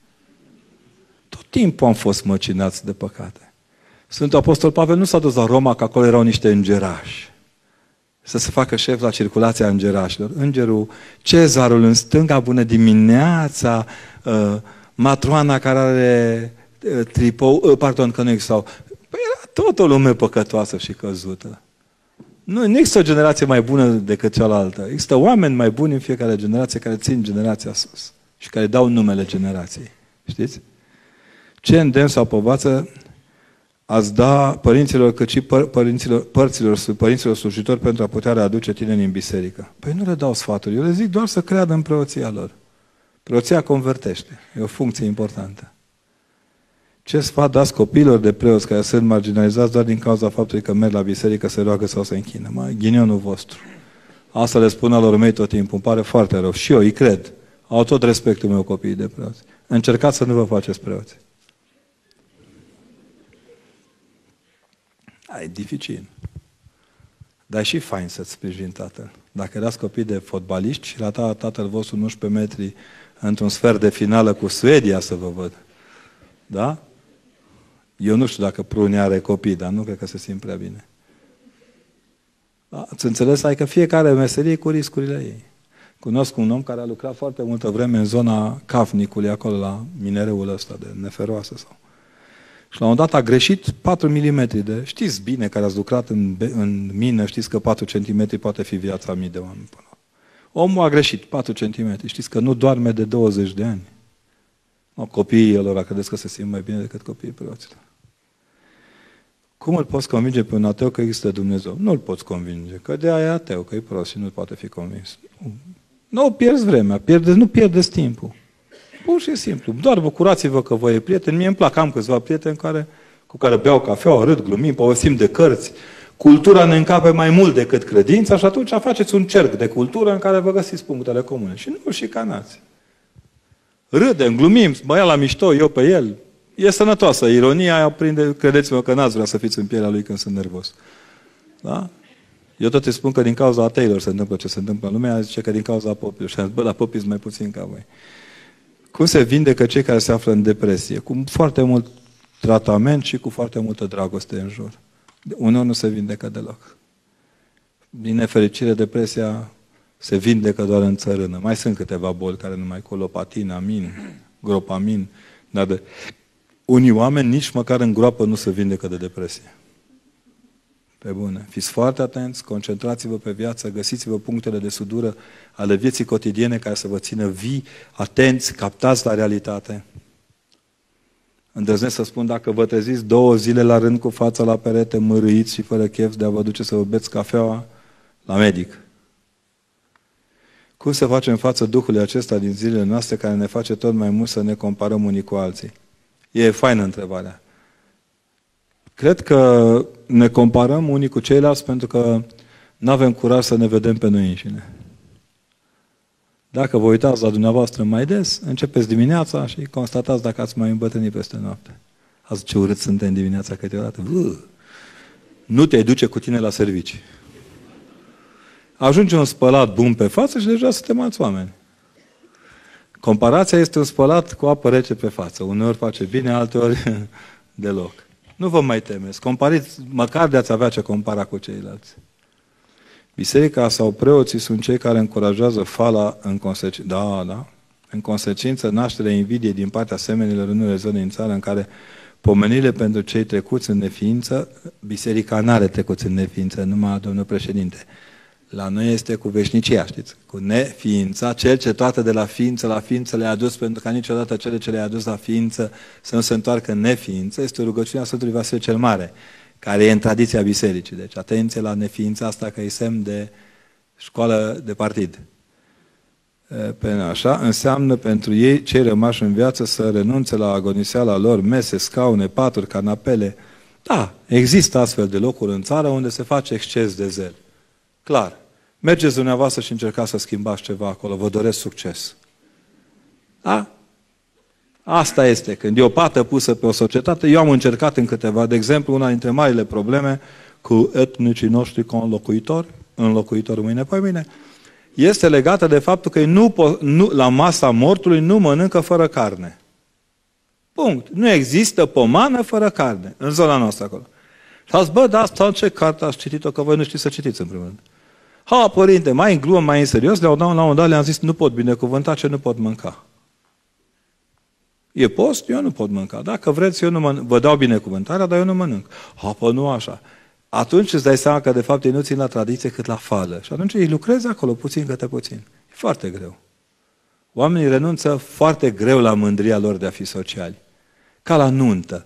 Tot timpul am fost măcinați de păcate. Sfântul Apostol Pavel nu s-a dus la Roma, că acolo erau niște îngerași. Să se facă șef la circulația îngerașilor. Îngerul, cezarul în stânga, bună dimineața, uh, matroana care are uh, tripou, uh, pardon, că nu existau. Păi era tot o lume păcătoasă și căzută. Nu, nu există o generație mai bună decât cealaltă. Există oameni mai buni în fiecare generație care țin generația sus și care dau numele generației. Știți? Ce îndemn sau povață ați da părinților, cât și păr, părinților, părților, părinților slujitori pentru a putea readuce tineri în biserică? Păi nu le dau sfaturi, eu le zic doar să creadă în preoția lor. Preoția convertește. E o funcție importantă. Ce sfat dați copiilor de preoți care sunt marginalizați doar din cauza faptului că merg la biserică, se roagă sau se închină? Mai ghinionul vostru. Asta le spun alor mei tot timpul. Îmi pare foarte rău. Și eu îi cred. Au tot respectul meu copiii de preoți. Încercați să nu vă faceți preoți. E dificil. Dar e și fain să-ți sprijini tatăl. Dacă erați copii de fotbaliști și la tatăl vostru 11 metri într-un sfert de finală cu Suedia să vă văd. Da? Eu nu știu dacă Pruni are copii, dar nu cred că se simt prea bine. Da? Ați înțeles? Adică fiecare meserie cu riscurile ei. Cunosc un om care a lucrat foarte multă vreme în zona Cafnicului, acolo la minereul ăsta de neferoasă sau și la un dat a greșit 4 mm de... Știți bine care ați lucrat în, în mină, știți că 4 cm poate fi viața mii de oameni. Până. Omul a greșit 4 cm. Știți că nu doarme de 20 de ani. O, copiii lor credeți că se simt mai bine decât copiii preoților. Cum îl poți convinge pe un ateu că există Dumnezeu? Nu îl poți convinge, că de aia e ateu, că e prost și nu poate fi convins. Nu, nu pierzi vremea, pierdeți, nu pierdeți timpul. Pur și simplu. Doar bucurați-vă că voi e prieteni. Mie îmi plac, am câțiva prieteni care, cu care beau cafea, râd, glumim, povestim de cărți. Cultura ne încape mai mult decât credința și atunci faceți un cerc de cultură în care vă găsiți punctele comune. Și nu și canați. Râdem, glumim, mă ia la mișto, eu pe el. E sănătoasă. Ironia aia prinde, credeți-mă că n-ați vrea să fiți în pielea lui când sunt nervos. Da? Eu tot îi spun că din cauza ateilor se întâmplă ce se întâmplă în lume, zice că din cauza popilor. Și bă, la popii mai puțin ca voi. Cum se vindecă cei care se află în depresie? Cu foarte mult tratament și cu foarte multă dragoste în jur. Uneori nu se vindecă deloc. Din nefericire, depresia se vindecă doar în țărână. Mai sunt câteva boli care nu mai colopatin, amin, gropamin, dar de... unii oameni nici măcar în groapă nu se vindecă de depresie. Pe bune. Fiți foarte atenți, concentrați-vă pe viață, găsiți-vă punctele de sudură ale vieții cotidiene care să vă țină vii, atenți, captați la realitate. Îndrăznesc să spun, dacă vă treziți două zile la rând cu fața la perete, mărâiți și fără chef de a vă duce să vă beți cafeaua, la medic. Cum se face în față Duhului acesta din zilele noastre care ne face tot mai mult să ne comparăm unii cu alții? E faină întrebarea. Cred că ne comparăm unii cu ceilalți pentru că nu avem curaj să ne vedem pe noi înșine. Dacă vă uitați la dumneavoastră mai des, începeți dimineața și constatați dacă ați mai îmbătrânit peste noapte. Ați ce urât suntem dimineața câteodată. Bă! nu te duce cu tine la servici. Ajunge un spălat bun pe față și deja suntem alți oameni. Comparația este un spălat cu apă rece pe față. Uneori face bine, alteori deloc. Nu vă mai temeți. Compariți, măcar de ați avea ce compara cu ceilalți. Biserica sau preoții sunt cei care încurajează fala în consecință. Da, da. În consecință, nașterea invidiei din partea semenilor în unele zone în țară în care pomenile pentru cei trecuți în neființă, biserica nu are trecuți în neființă, numai domnul președinte. La noi este cu veșnicia, știți? Cu neființa, cel ce toate de la ființă la ființă le-a adus, pentru ca niciodată cele ce le-a adus la ființă să nu se întoarcă în neființă, este o rugăciune a Sfântului Vasile cel Mare, care e în tradiția bisericii. Deci atenție la neființa asta, că e semn de școală de partid. Pe așa, înseamnă pentru ei, cei rămași în viață, să renunțe la agoniseala lor, mese, scaune, paturi, canapele. Da, există astfel de locuri în țară unde se face exces de zel. Clar. Mergeți dumneavoastră și încercați să schimbați ceva acolo. Vă doresc succes. Da? Asta este. Când e o pată pusă pe o societate, eu am încercat în câteva, de exemplu, una dintre marile probleme cu etnicii noștri conlocuitori, înlocuitori mâine pe mine, este legată de faptul că nu, nu, la masa mortului nu mănâncă fără carne. Punct. Nu există pomană fără carne în zona noastră acolo. Și ați bă, da, sau ce carte ați citit-o, că voi nu știți să citiți în primul rând. Ha, părinte, mai în glumă, mai în serios, le-au dat la un moment dat, le-am zis, nu pot binecuvânta ce nu pot mânca. E post, eu nu pot mânca. Dacă vreți, eu nu mănânc. Vă dau binecuvântarea, dar eu nu mănânc. Ha, pă, nu așa. Atunci îți dai seama că de fapt ei nu țin la tradiție cât la fală. Și atunci îi lucrezi acolo puțin câte puțin. E foarte greu. Oamenii renunță foarte greu la mândria lor de a fi sociali. Ca la nuntă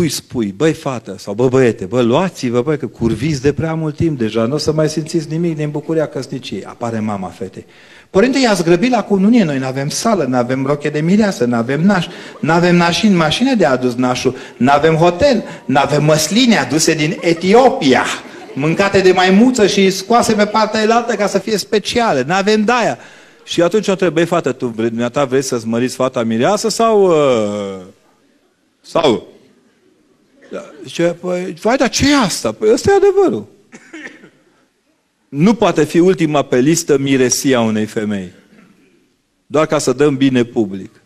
tu îi spui, băi fată sau bă băiete, bă luați-vă, băi, că curviți de prea mult timp deja, nu o să mai simțiți nimic din bucuria căsniciei. Apare mama fetei. Părinte, i-ați grăbit la cununie, noi nu avem sală, nu avem roche de mireasă, nu avem naș, nu avem nașini, mașină de adus nașul, nu avem hotel, nu avem măsline aduse din Etiopia, mâncate de maimuță și scoase pe partea elaltă ca să fie speciale, nu avem daia. Și atunci o trebuie, fată, tu dumneata vrei să-ți măriți fata mireasă sau... Uh, sau da, zice, păi, vai, dar ce e asta? Păi ăsta e adevărul. Nu poate fi ultima pe listă miresia unei femei. Doar ca să dăm bine public.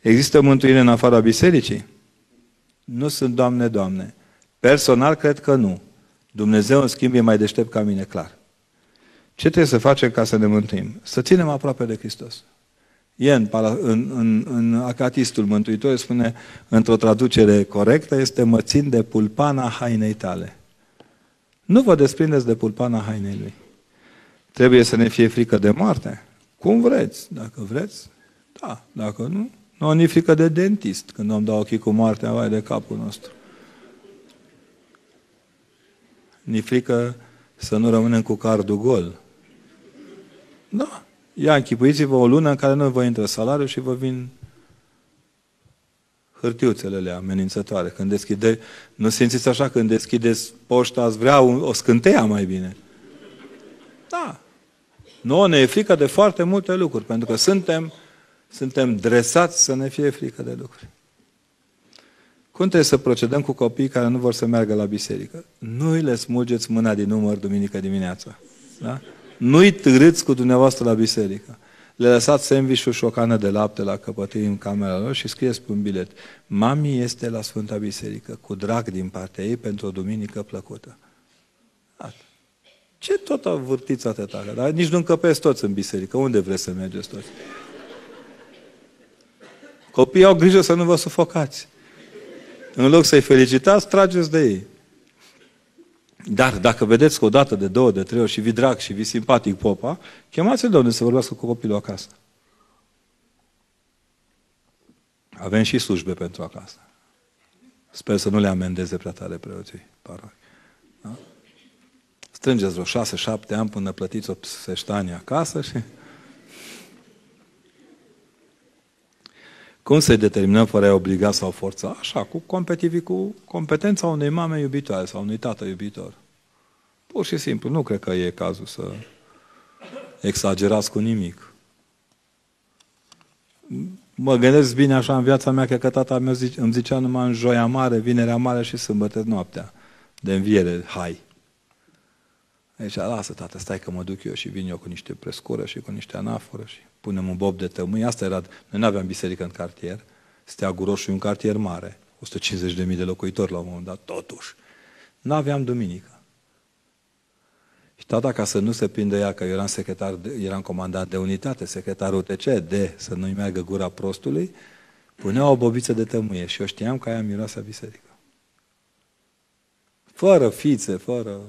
Există mântuire în afara bisericii? Nu sunt Doamne, Doamne. Personal cred că nu. Dumnezeu, în schimb, e mai deștept ca mine, clar. Ce trebuie să facem ca să ne mântuim? Să ținem aproape de Hristos. Ien, în, în, în Acatistul Mântuitor, spune, într-o traducere corectă, este mă țin de pulpana hainei tale. Nu vă desprindeți de pulpana hainei lui. Trebuie să ne fie frică de moarte. Cum vreți. Dacă vreți, da. Dacă nu, nu ni frică de dentist când am dau ochii cu moartea vai de capul nostru. Ni frică să nu rămânem cu cardul gol. Da. Ia închipuiți-vă o lună în care nu vă intră salariul și vă vin hârtiuțele amenințătoare. Când deschide, nu simțiți așa când deschideți poșta, ați vrea o scânteia mai bine. Da. Nu ne e frică de foarte multe lucruri, pentru că suntem, suntem dresați să ne fie frică de lucruri. Cum trebuie să procedăm cu copiii care nu vor să meargă la biserică? Nu îi le smulgeți mâna din număr duminică dimineața. Da? Nu-i târâți cu dumneavoastră la biserică. Le lăsați sandwich și o cană de lapte la căpătâi în camera lor și scrieți pe un bilet. Mami este la Sfânta Biserică, cu drag din partea ei pentru o duminică plăcută. Atât. Ce tot vârtiți atâta? Dar nici nu încăpeți toți în biserică. Unde vreți să mergeți toți? Copiii au grijă să nu vă sufocați. În loc să-i felicitați, trageți de ei. Dar dacă vedeți că o dată, de două, de trei ori și vi drag și vi simpatic popa, chemați-l, Doamne, să vorbească cu copilul acasă. Avem și slujbe pentru acasă. Sper să nu le amendeze prea tare preoții parohi. Da? Strângeți vreo șase, șapte ani până plătiți o seștanie acasă și... Cum să-i determinăm fără a obliga sau forța? Așa, cu competitiv, cu competența unei mame iubitoare sau unui tată iubitor. Pur și simplu, nu cred că e cazul să exagerați cu nimic. mă gândesc bine așa în viața mea, că tata meu zice, îmi zicea numai în joia mare, vinerea mare și sâmbătă noaptea. De înviere, hai. Deci, lasă, tată, stai că mă duc eu și vin eu cu niște prescură și cu niște anaforă și punem un bob de tămâi. Asta era, noi nu aveam biserică în cartier, Steagul Roșu un cartier mare, 150.000 de locuitori la un moment dat, totuși. Nu aveam duminică. Și tata, ca să nu se prindă ea că eu eram secretar, eram comandant de unitate, secretarul UTC, de să nu-i meargă gura prostului, punea o bobiță de tămâie și eu știam că aia miroase biserică. Fără fițe, fără...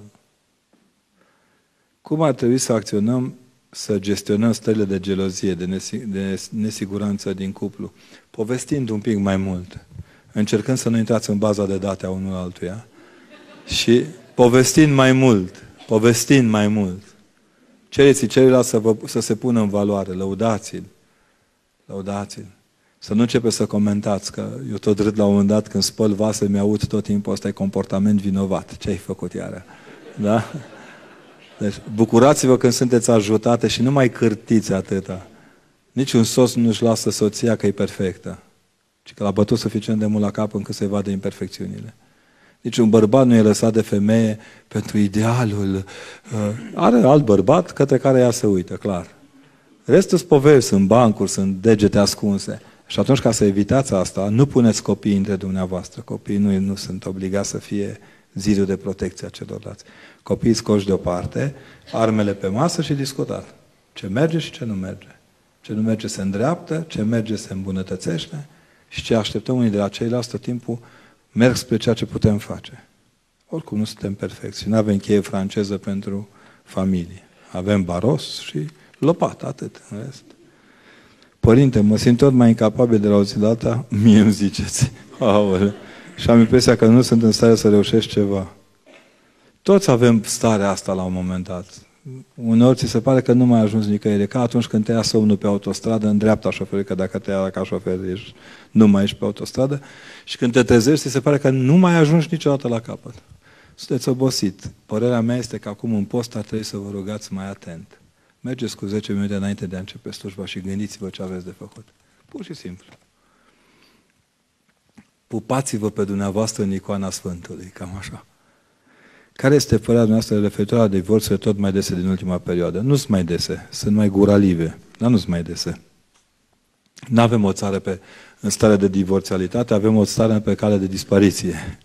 Cum ar trebui să acționăm să gestionăm stările de gelozie, de, de nesiguranță din cuplu, povestind un pic mai mult, încercând să nu intrați în baza de date a unul altuia și povestind mai mult, povestind mai mult. Cereți ceilalți să, vă, să se pună în valoare, lăudați-l, lăudați-l. Să nu începe să comentați, că eu tot râd la un moment dat când spăl vase, mi-aud tot timpul ăsta e comportament vinovat. Ce ai făcut iară? Da? Deci, bucurați-vă când sunteți ajutate și nu mai cârtiți atâta. Niciun soț nu-și lasă soția că e perfectă, ci că l-a bătut suficient de mult la cap încât să-i vadă imperfecțiunile. Nici un bărbat nu e lăsat de femeie pentru idealul. Uh, are alt bărbat către care ea se uită, clar. Restul sunt povești, sunt bancuri, sunt degete ascunse. Și atunci, ca să evitați asta, nu puneți copiii între dumneavoastră. Copiii nu, nu sunt obligați să fie zidul de protecție a celorlalți. Copiii scoși deoparte, armele pe masă și discutat. Ce merge și ce nu merge. Ce nu merge se îndreaptă, ce merge se îmbunătățește și ce așteptăm unii de la ceilalți tot timpul merg spre ceea ce putem face. Oricum nu suntem perfecți și nu avem cheie franceză pentru familie. Avem baros și lopat, atât. În rest. Părinte, mă simt tot mai incapabil de la o zi de alta, mie îmi ziceți. Aole. Și am impresia că nu sunt în stare să reușesc ceva. Toți avem starea asta la un moment dat. Uneori ți se pare că nu mai ajungi nicăieri. E ca atunci când te ia somnul pe autostradă, în dreapta șoferului, că dacă te ia ca șofer, ești, nu mai ești pe autostradă. Și când te trezești, ți se pare că nu mai ajungi niciodată la capăt. Sunteți obosit. Părerea mea este că acum în post ar trebui să vă rugați mai atent. Mergeți cu 10 minute înainte de a începe slujba și gândiți-vă ce aveți de făcut. Pur și simplu. Pupați-vă pe dumneavoastră în icoana Sfântului, cam așa. Care este părerea noastră referitoare la divorțurile tot mai dese din ultima perioadă? Nu sunt mai dese, sunt mai guralive, dar nu sunt mai dese. Nu avem o țară pe, în stare de divorțialitate, avem o țară pe cale de dispariție.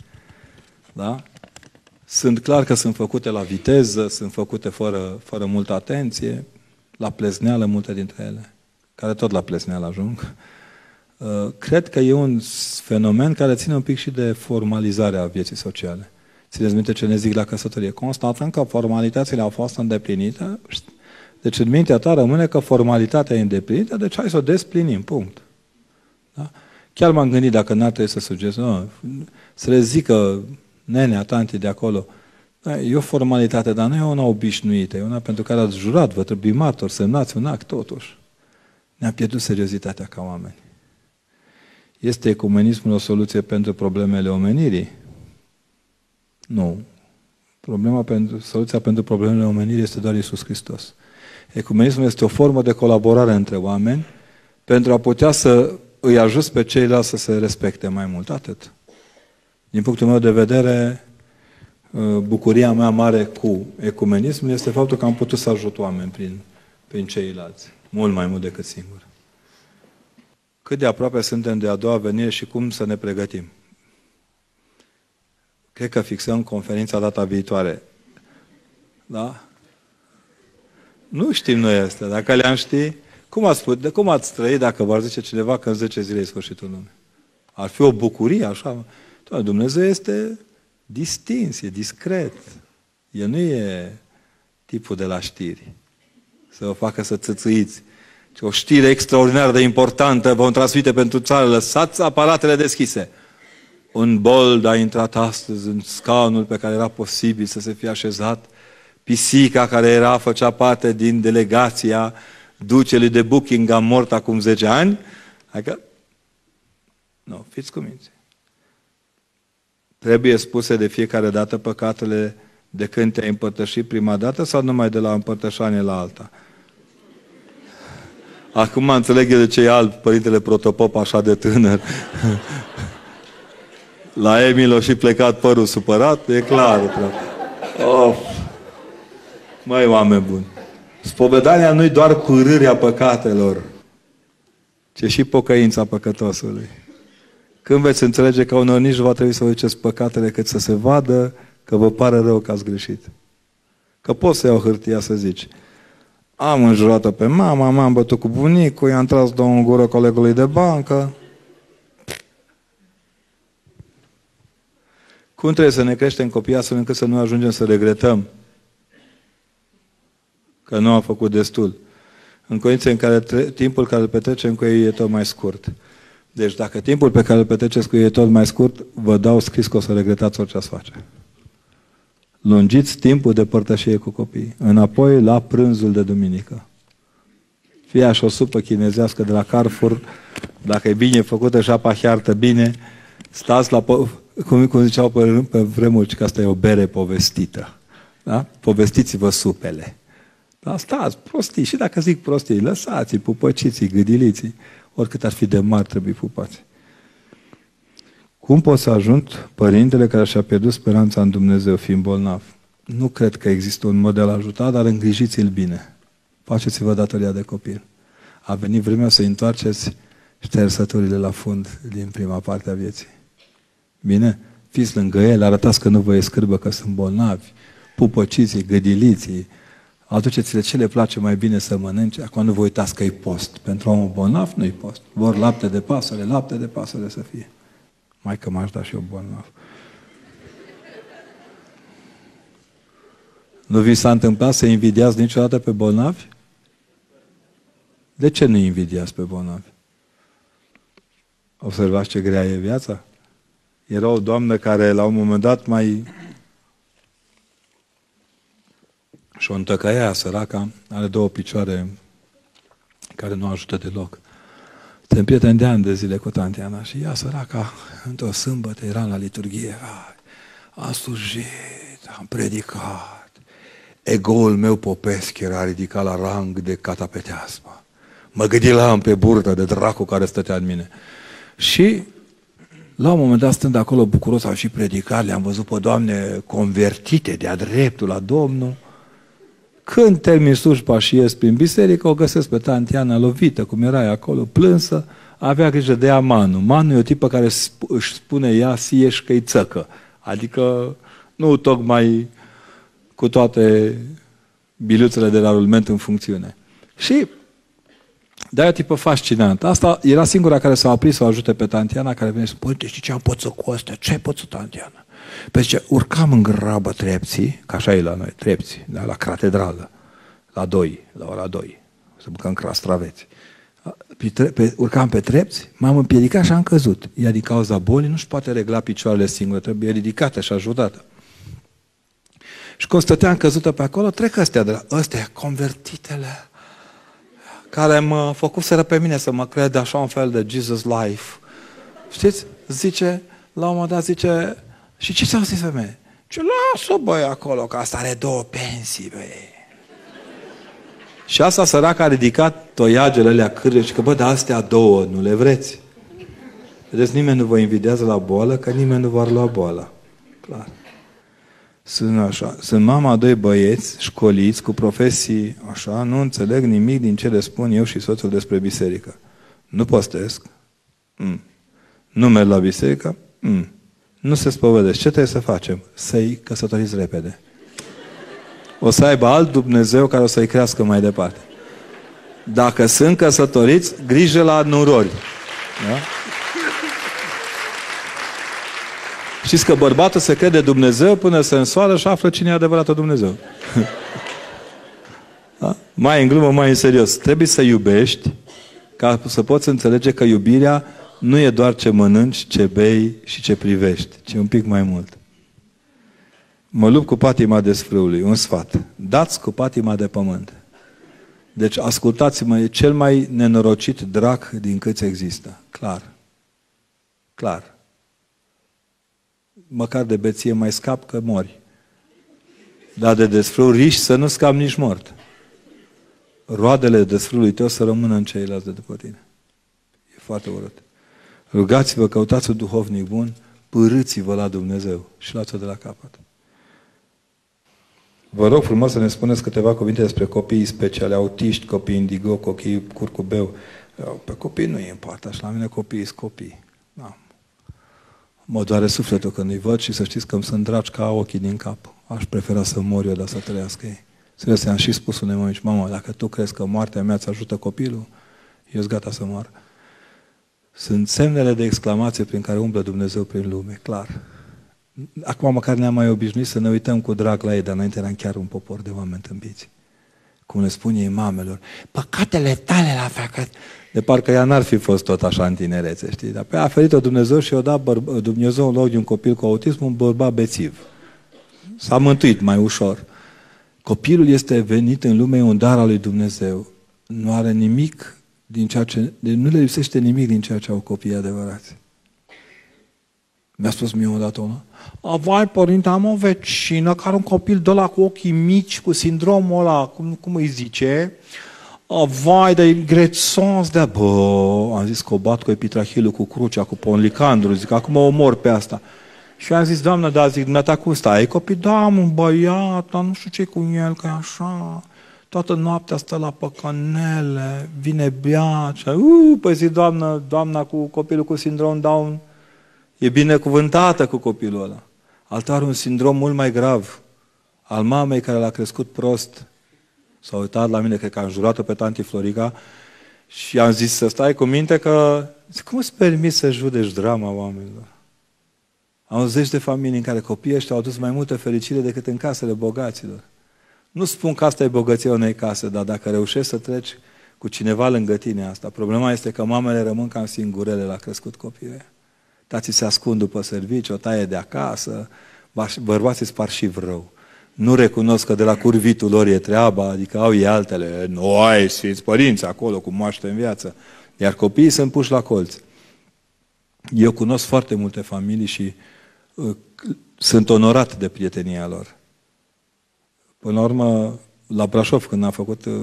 Da? Sunt clar că sunt făcute la viteză, sunt făcute fără, fără multă atenție, la plezneală multe dintre ele, care tot la plezneală ajung. Uh, cred că e un fenomen care ține un pic și de formalizarea vieții sociale. Țineți minte ce ne zic la căsătorie. Constatăm că formalitățile au fost îndeplinite, deci în mintea ta rămâne că formalitatea e îndeplinită, deci hai să o desplinim, punct. Da? Chiar m-am gândit dacă n-ar trebui să sugerez, nu, să le zică nenea, tanti de acolo, da, e o formalitate, dar nu e una obișnuită, e una pentru care ați jurat, vă trebuie martor, semnați un act, totuși. Ne-a pierdut seriozitatea ca oameni. Este ecumenismul o soluție pentru problemele omenirii? Nu. Problema pentru, soluția pentru problemele omenirii este doar Isus Hristos. Ecumenismul este o formă de colaborare între oameni pentru a putea să îi ajut pe ceilalți să se respecte mai mult. Atât. Din punctul meu de vedere, uh, bucuria mea mare cu ecumenismul este faptul că am putut să ajut oameni prin, prin ceilalți. Mult mai mult decât singur. Cât de aproape suntem de a doua venire și cum să ne pregătim. Cred că fixăm conferința data viitoare. Da? Nu știm noi astea. Dacă le-am ști, cum ați, de cum ați trăi dacă v-ar zice cineva că în 10 zile e sfârșitul lumii? Ar fi o bucurie, așa. Doamne, Dumnezeu este distins, e discret. El nu e tipul de la știri. Să vă facă să țățâiți. O știre extraordinar de importantă vom transmite pentru țară. Lăsați aparatele deschise. Un bold a intrat astăzi în scaunul pe care era posibil să se fie așezat. Pisica care era, făcea parte din delegația ducelui de Buckingham mort acum 10 ani. Adică, nu, fiți cuminți. Trebuie spuse de fiecare dată păcatele de când te-ai împărtășit prima dată sau numai de la împărtășanie la alta? Acum înțeleg eu de ce e alb părintele protopop așa de tânăr. La Emil a și plecat părul supărat, e clar. Of. Măi, oameni buni. Spovedania nu-i doar părârea păcatelor, ci și pocăința păcătosului. Când veți înțelege că unor nici nu va trebui să vă duceți păcatele cât să se vadă că vă pare rău că ați greșit. Că poți să iau hârtia să zici, am înjurat-o pe mama, m-am bătut cu bunicul, i-am tras două în gură colegului de bancă. Cum trebuie să ne creștem copiii astfel încât să nu ajungem să regretăm că nu am făcut destul? În condiții în care timpul care îl petrecem cu ei e tot mai scurt. Deci dacă timpul pe care îl petreceți cu ei e tot mai scurt, vă dau scris că o să regretați orice ați face. Lungiți timpul de părtășie cu copiii. Înapoi la prânzul de duminică. Fie așa o supă chinezească de la Carrefour, dacă e bine făcută și apa hiartă bine, stați la, cum, cum ziceau pe, pe vremuri, că asta e o bere povestită. Da? Povestiți-vă supele. Da, stați, prostii. Și dacă zic prostii, lăsați-i, pupăciți-i, gâdiliți Oricât ar fi de mari, trebuie pupați. Cum pot să ajut părintele care și-a pierdut speranța în Dumnezeu fiind bolnav? Nu cred că există un model ajutat, dar îngrijiți-l bine. Faceți-vă datoria de copil. A venit vremea să întoarceți ștersăturile la fund din prima parte a vieții. Bine? Fiți lângă el, arătați că nu vă e scârbă că sunt bolnavi, pupăciți gădiliții, aduceți-le ce le place mai bine să mănânce. Acum nu vă uitați că e post. Pentru omul bolnav nu-i post. Vor lapte de pasăre, lapte de pasăre să fie. Mai că m-aș da și eu bolnav. Nu vi s-a întâmplat să invidiați niciodată pe bolnavi? De ce nu invidiați pe bolnavi? Observați ce grea e viața? Era o doamnă care la un moment dat mai și o întăcăia săraca, are două picioare care nu ajută deloc. Suntem prieteni de ani de zile cu Tantiana și ea, săraca, într-o sâmbătă, era la liturghie, a slujit, am predicat. Egoul meu popesc era ridicat la rang de catapeteasmă. Mă gâdilam pe burtă de dracu care stătea în mine. Și la un moment dat, stând acolo bucuros, am și predicat, le-am văzut pe doamne convertite de-a dreptul la Domnul. Când termin slujba și ies prin biserică, o găsesc pe Tantiana lovită, cum era acolo, plânsă, avea grijă de ea Manu. Manu e o tipă care își spune ea sieși că-i țăcă. Adică nu tocmai cu toate biluțele de la rulment în funcțiune. Și de aia tipă fascinant. Asta era singura care s-a oprit să o ajute pe Tantiana, care vine și spune, știi ce am pățit cu astea? Ce ai pățit, Tantiana? Pe zice, urcam în grabă trepții, ca așa e la noi, trepții, da, la catedrală, la doi, la ora doi, să mâncăm crastraveți. Pe, pe, urcam pe trepți, m-am împiedicat și am căzut. Ea din cauza bolii nu-și poate regla picioarele singură, trebuie ridicată și ajutată. Și când stăteam căzută pe acolo, trec astea de la astea convertitele care mă făcuseră pe mine să mă cred așa un fel de Jesus life. Știți? Zice, la un moment dat zice, și ce s-au zis femeie? Ce lasă băi acolo, că asta are două pensii, băi. Și asta săraca a ridicat toiagele alea cârje și că, bă, de astea două, nu le vreți? Vedeți, nimeni nu vă invidiază la boală, că nimeni nu va lua boala. Clar. Sunt așa. Sunt mama a doi băieți școliți cu profesii așa, nu înțeleg nimic din ce le spun eu și soțul despre biserică. Nu postesc. Mm. Nu merg la biserică. Mm. Nu se spovedesc. Ce trebuie să facem? Să-i căsătoriți repede. O să aibă alt Dumnezeu care o să-i crească mai departe. Dacă sunt căsătoriți, grijă la nurori. Da? Știți că bărbatul se crede Dumnezeu până se însoară și află cine e adevăratul Dumnezeu. da? Mai în glumă, mai în serios. Trebuie să iubești ca să poți înțelege că iubirea nu e doar ce mănânci, ce bei și ce privești, ci un pic mai mult. Mă lupt cu patima de sfrâului, un sfat. Dați cu patima de pământ. Deci ascultați-mă, e cel mai nenorocit drac din câți există. Clar. Clar măcar de beție mai scap că mori. Dar de desfrâu riști să nu scap nici mort. roadele desfrului tău să rămână în ceilalți de după tine. E foarte urât. Rugați-vă, căutați un duhovnic bun, părâți-vă la Dumnezeu și luați-o de la capăt. Vă rog frumos să ne spuneți câteva cuvinte despre copiii speciale, autiști, copii indigo, copii curcubeu. Pe copii nu e în și la mine copiii sunt copii. Da. Mă doare sufletul când îi văd și să știți că îmi sunt dragi ca ochii din cap. Aș prefera să mor eu, dar să trăiască ei. Serios, am și spus unei mămici, mamă, dacă tu crezi că moartea mea îți ajută copilul, eu sunt gata să mor. Sunt semnele de exclamație prin care umblă Dumnezeu prin lume, clar. Acum măcar ne-am mai obișnuit să ne uităm cu drag la ei, dar înainte eram chiar un popor de oameni tâmpiți. Cum le spun ei mamelor, păcatele tale la făcut. De parcă ea n-ar fi fost tot așa în tinerețe, știi? Dar pe a ferit-o Dumnezeu și i-a dat bărb- Dumnezeu în loc de un copil cu autism un bărbat bețiv. S-a mântuit mai ușor. Copilul este venit în lume un dar al lui Dumnezeu. Nu are nimic din ceea ce... Nu le lipsește nimic din ceea ce au copiii adevărați. Mi-a spus mie odată una. Vai, părinte, am o vecină care un copil de la cu ochii mici, cu sindromul ăla, cum, cum îi zice, vai, de grețons de bă, am zis că o bat cu epitrahilul, cu crucea, cu ponlicandru, zic, acum o omor pe asta. Și am zis, doamnă, da, zic, dumneata cum stai? Ai copii? Da, am un băiat, dar nu știu ce cu el, că e așa. Toată noaptea stă la păcănele, vine bea, și, uh, păi zi, doamnă, doamna cu copilul cu sindrom Down, e binecuvântată cu copilul ăla. Altă are un sindrom mult mai grav, al mamei care l-a crescut prost. S-a uitat la mine, cred că am jurat-o pe tanti Florica și am zis să stai cu minte că, zic, cum îți permis să judeci drama oamenilor? Am zeci de familii în care copiii ăștia au adus mai multă fericire decât în casele bogaților. Nu spun că asta e bogăția unei case, dar dacă reușești să treci cu cineva lângă tine asta, problema este că mamele rămân cam singurele la crescut copiii. Tații se ascund după serviciu, o taie de acasă, bărbații spar și vrău. Nu recunosc că de la curvitul lor e treaba, adică au ei altele. Nu ai sfinți părinți acolo cu moaște în viață. Iar copiii sunt puși la colț. Eu cunosc foarte multe familii și uh, sunt onorat de prietenia lor. Până la urmă, la Brașov, când am făcut uh,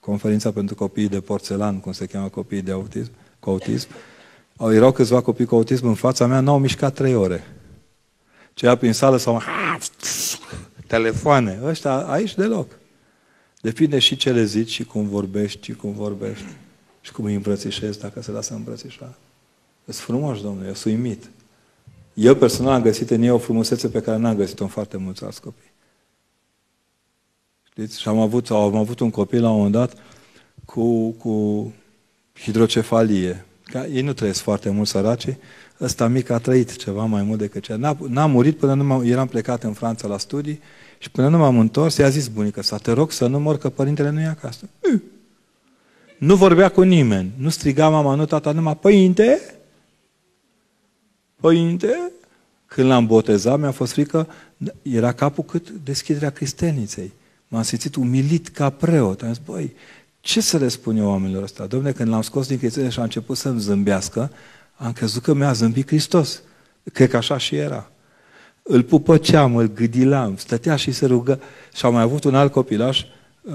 conferința pentru copiii de porțelan, cum se cheamă copiii de autism, cu autism, au, erau câțiva copii cu autism în fața mea, n-au mișcat trei ore. Ceea prin sală sau telefoane. Ăștia aici deloc. Depinde și ce le zici și cum vorbești și cum vorbești. Și cum îi îmbrățișezi dacă se lasă îmbrățișa. Sunt frumos, domnule, eu sunt uimit. Eu personal am găsit în ei o frumusețe pe care n-am găsit-o în foarte mulți alți copii. Știți? Și am avut, am avut un copil la un moment dat cu, cu hidrocefalie. Ca, ei nu trăiesc foarte mult săraci. Ăsta mic a trăit ceva mai mult decât cea. N-a, n-a murit până nu eram plecat în Franța la studii și până nu m-am întors, i-a zis bunica să te rog să nu mor că părintele nu e acasă. Nu vorbea cu nimeni. Nu striga mama, nu tata, numai părinte. Părinte. Când l-am botezat, mi-a fost frică, era capul cât deschiderea cristeniței. M-am simțit umilit ca preot. Am zis, băi, ce să le spun eu oamenilor ăsta? Domne, când l-am scos din chestiune și a început să-mi zâmbească, am crezut că mi-a zâmbit Hristos. Cred că așa și era. Îl pupăceam, îl gâdilam, stătea și se rugă. Și am mai avut un alt copilaș uh,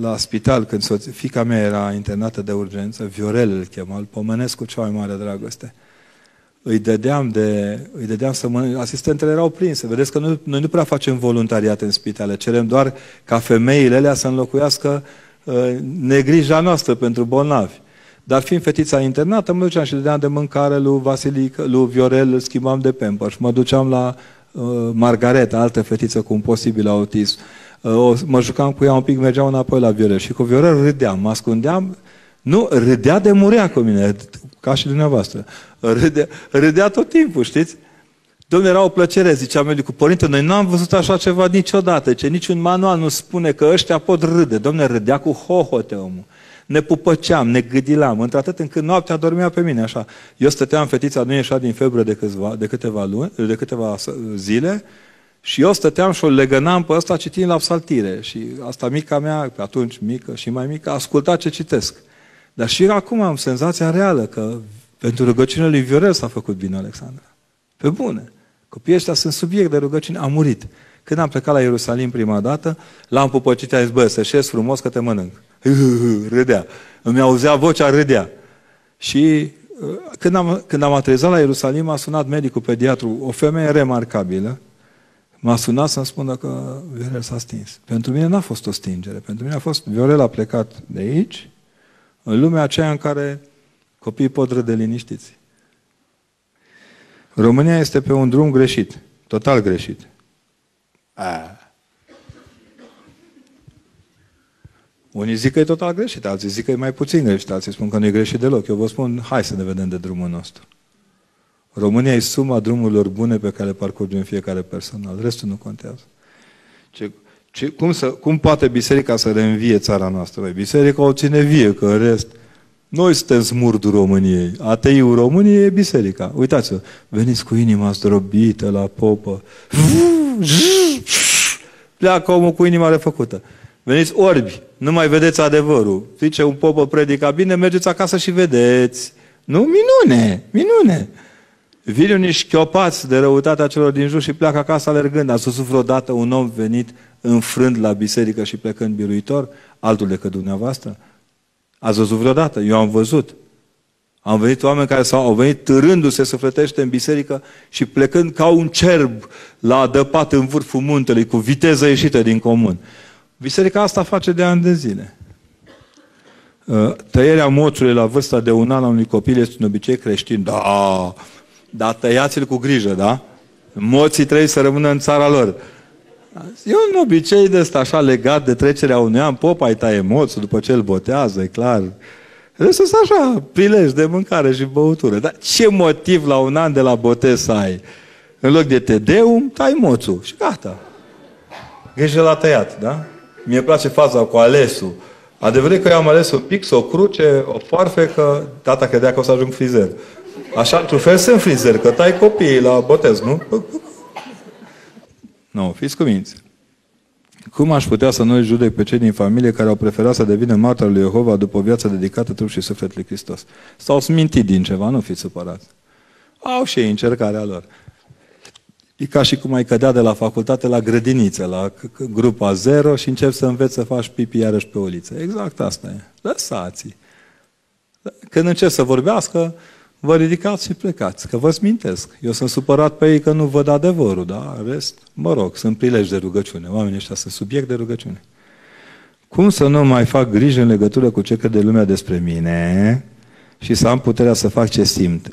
la spital, când soț- fica mea era internată de urgență, Viorel îl chema, îl pomenesc cu cea mai mare dragoste îi dădeam, de, îi dădeam să mănânce. Asistentele erau prinse. Vedeți că noi, noi nu prea facem voluntariat în spitale. Cerem doar ca femeile alea să înlocuiască uh, negrija noastră pentru bolnavi. Dar fiind fetița internată, mă duceam și dădeam de mâncare lui Vasilic, lui Viorel, îl schimbam de pamper și mă duceam la uh, Margareta, altă fetiță cu un posibil autism. Uh, mă jucam cu ea un pic, mergeam înapoi la Viorel și cu Viorel râdeam, mă ascundeam, nu, râdea de murea cu mine, ca și dumneavoastră. Râdea, râdea tot timpul, știți? Domnule, era o plăcere, zicea medicul, părinte, noi n-am văzut așa ceva niciodată, ce niciun manual nu spune că ăștia pot râde. Domnule, râdea cu hohote omul. Ne pupăceam, ne gâdilam, într-atât încât noaptea dormea pe mine, așa. Eu stăteam, fetița nu ieșea din febră de, câțiva, de, câteva luni, de câteva zile, și eu stăteam și o legănam pe ăsta citind la psaltire. Și asta mica mea, pe atunci mică și mai mică, asculta ce citesc. Dar și acum am senzația reală că pentru rugăciunea lui Viorel s-a făcut bine Alexandra. Pe bune. Copiii ăștia sunt subiect de rugăciune. A murit. Când am plecat la Ierusalim prima dată, l-am pupăcit, a zis, bă, să șezi frumos că te mănânc. Râdea. Îmi auzea vocea, râdea. Și uh, când am, când am aterizat la Ierusalim, a sunat medicul pediatru, o femeie remarcabilă, m-a sunat să-mi spună că Viorel s-a stins. Pentru mine n-a fost o stingere. Pentru mine a fost, Viorel a plecat de aici, în lumea aceea în care copiii pot râde liniștiți. România este pe un drum greșit, total greșit. A. Unii zic că e total greșit, alții zic că e mai puțin greșit, alții spun că nu e greșit deloc. Eu vă spun, hai să ne vedem de drumul nostru. România e suma drumurilor bune pe care le parcurgem fiecare personal. Restul nu contează. Ce, ce, cum, să, cum poate biserica să reînvie țara noastră? Biserica o ține vie, că în rest noi suntem smurdul României. Ateiul României e biserica. Uitați-vă, veniți cu inima zdrobită la popă. Pleacă omul cu inima refăcută. Veniți orbi, nu mai vedeți adevărul. Zice un popă predica bine, mergeți acasă și vedeți. Nu? Minune! Minune! Vin unii șchiopați de răutatea celor din jur și pleacă acasă alergând. Ați văzut vreodată un om venit înfrând la biserică și plecând biruitor? Altul decât dumneavoastră? Ați văzut vreodată? Eu am văzut. Am venit oameni care s-au au venit târându-se sufletește în biserică și plecând ca un cerb la adăpat în vârful muntelui, cu viteză ieșită din comun. Biserica asta face de ani de zile. Uh, tăierea moțului la vârsta de un an a unui copil este un obicei creștin. Da, dar tăiați-l cu grijă, da? Moții trebuie să rămână în țara lor. E un obicei de ăsta așa legat de trecerea unui an. Popa îi taie moțul după ce îl botează, e clar. Este așa, prilej de mâncare și băutură. Dar ce motiv la un an de la botez să ai? În loc de tedeum, tai moțul și gata. Grijă la tăiat, da? Mie place faza cu alesul. Adevărat că eu am ales un pix, o cruce, o că tata credea că o să ajung frizer. Așa, într-un fel sunt frizer, că tai copiii la botez, nu? Nu, fiți cuminți. Cum aș putea să nu judec pe cei din familie care au preferat să devină martori lui Jehova după o viață dedicată trup și suflet lui Hristos? S-au smintit din ceva, nu fiți supărați. Au și ei încercarea lor. E ca și cum ai cădea de la facultate la grădiniță, la grupa zero și începi să înveți să faci pipi iarăși pe uliță. Exact asta e. Lăsați Când încep să vorbească, vă ridicați și plecați, că vă smintesc. Eu sunt supărat pe ei că nu văd adevărul, da? În rest, mă rog, sunt prilej de rugăciune. Oamenii ăștia sunt subiect de rugăciune. Cum să nu mai fac grijă în legătură cu ce crede lumea despre mine și să am puterea să fac ce simt?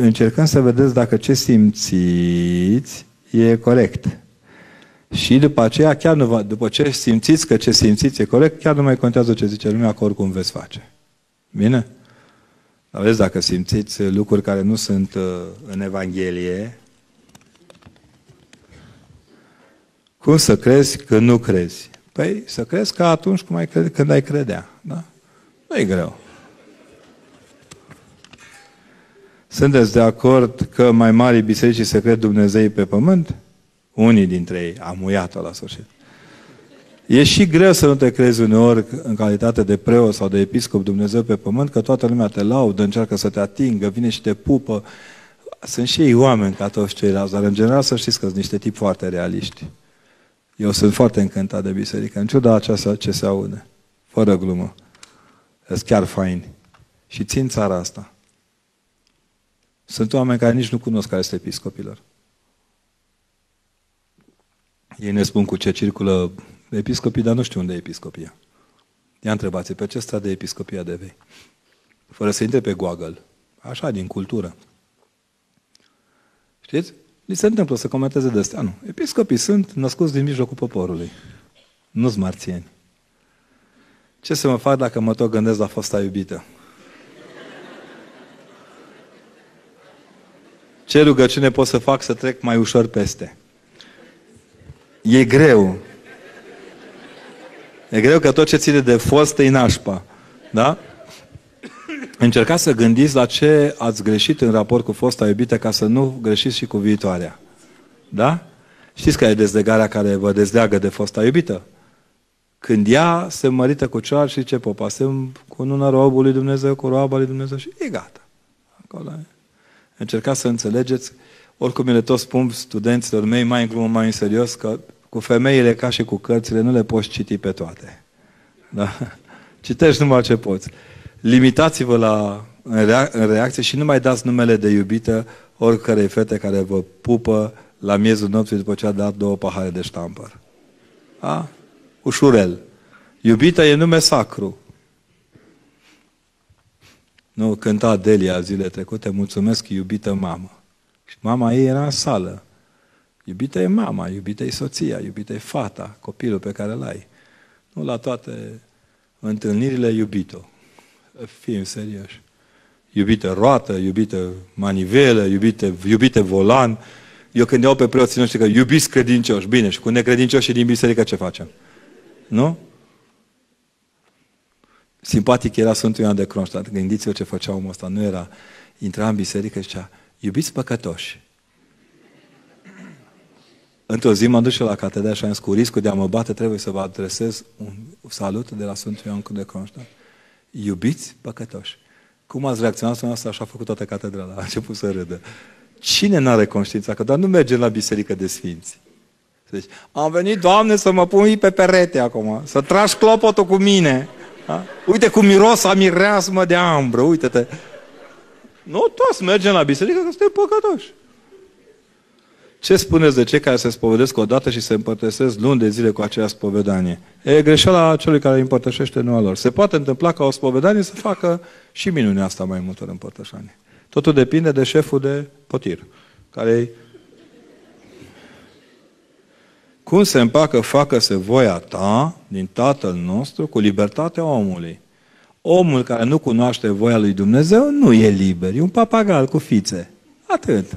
Încercăm să vedeți dacă ce simțiți e corect. Și după aceea, chiar nu va, după ce simțiți că ce simțiți e corect, chiar nu mai contează ce zice lumea, că oricum veți face. Bine? Aveți, dacă simțiți lucruri care nu sunt uh, în Evanghelie, cum să crezi că nu crezi? Păi să crezi ca atunci cum ai crede, când ai credea. Da? Nu e greu. Sunteți de acord că mai mari biserici se cred Dumnezei pe pământ? Unii dintre ei, amuiată la sfârșit. E și greu să nu te crezi uneori în calitate de preot sau de episcop Dumnezeu pe pământ, că toată lumea te laudă, încearcă să te atingă, vine și te pupă. Sunt și ei oameni ca toți ceilalți, dar în general să știți că sunt niște tipi foarte realiști. Eu sunt foarte încântat de biserică, în ciuda aceasta ce se aude. Fără glumă. Sunt chiar faini. Și țin țara asta. Sunt oameni care nici nu cunosc care este episcopilor. Ei ne spun cu ce circulă episcopii, dar nu știu unde e episcopia. Ia întrebați pe ce stradă de episcopia de vei? Fără să intre pe Google. Așa, din cultură. Știți? Li se întâmplă să comenteze de astea. Nu. Episcopii sunt născuți din mijlocul poporului. Nu-s marțieni. Ce să mă fac dacă mă tot gândesc la fosta iubită? Ce rugăciune pot să fac să trec mai ușor peste? E greu. E greu că tot ce ține de fost e nașpa. Da? Încercați să gândiți la ce ați greșit în raport cu fosta iubită ca să nu greșiți și cu viitoarea. Da? Știți că e dezlegarea care vă dezleagă de fosta iubită? Când ea se mărită cu cealaltă și zice, popa, sunt cu una robul lui Dumnezeu, cu roaba lui Dumnezeu și e gata. Acolo e. Încercați să înțelegeți. Oricum le tot spun studenților mei, mai în glumă, mai în serios, că cu femeile ca și cu cărțile nu le poți citi pe toate. Da? Citești numai ce poți. Limitați-vă la, în, rea, în reacție și nu mai dați numele de iubită oricărei fete care vă pupă la miezul nopții după ce a dat două pahare de ștampăr. Da? Ușurel. Iubită e nume sacru. Nu, cânta Delia zile trecute, mulțumesc, iubită mamă. Și mama ei era în sală. Iubită e mama, iubită e soția, iubită e fata, copilul pe care îl ai. Nu la toate întâlnirile iubito. Fim serioși. Iubită roată, iubită manivelă, iubită, iubite volan. Eu când iau pe preoții noștri că iubiți credincioși, bine, și cu necredincioșii din biserică ce facem? Nu? Simpatic era Sfântul Ioan de Cronstadt. Gândiți-vă ce făcea omul ăsta. Nu era, intra în biserică și zicea, iubiți păcătoși. Într-o zi m-am dus și la catedra și am zis, cu riscul de a mă bate, trebuie să vă adresez un salut de la Sfântul Ioan de Cronstadt. Iubiți păcătoși. Cum ați reacționat la asta? Așa a făcut toată catedrala. A început să râdă. Cine n-are conștiința? Că doar nu mergem la biserică de sfinți. Deci, am venit, Doamne, să mă pun pe perete acum, să tragi clopotul cu mine. Da? Uite cum miros a mireasmă de ambră, uite-te. Nu toți mergem la biserică că suntem păcătoși. Ce spuneți de cei care se spovedesc odată și se împărtășesc luni de zile cu aceea spovedanie? E greșeala celui care îi împărtășește, nu a lor. Se poate întâmpla ca o spovedanie să facă și minunea asta mai multor împărtășanie. Totul depinde de șeful de potir, care cum se împacă, facă-se voia ta din Tatăl nostru cu libertatea omului. Omul care nu cunoaște voia lui Dumnezeu nu e liber, e un papagal cu fițe. Atât.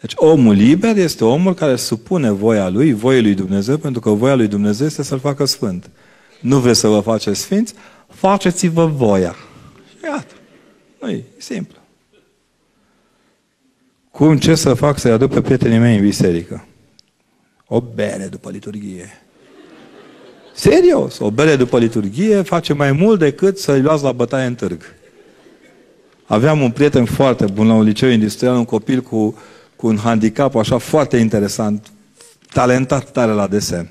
Deci omul liber este omul care supune voia lui, voia lui Dumnezeu, pentru că voia lui Dumnezeu este să-l facă sfânt. Nu vreți să vă faceți sfinți? Faceți-vă voia. Și iată. Nu e simplu. Cum ce să fac să-i aduc pe prietenii mei în biserică? O bere după liturghie. Serios, o bere după liturghie face mai mult decât să-i luați la bătaie în târg. Aveam un prieten foarte bun la un liceu industrial, un copil cu, cu un handicap așa foarte interesant, talentat tare la desen.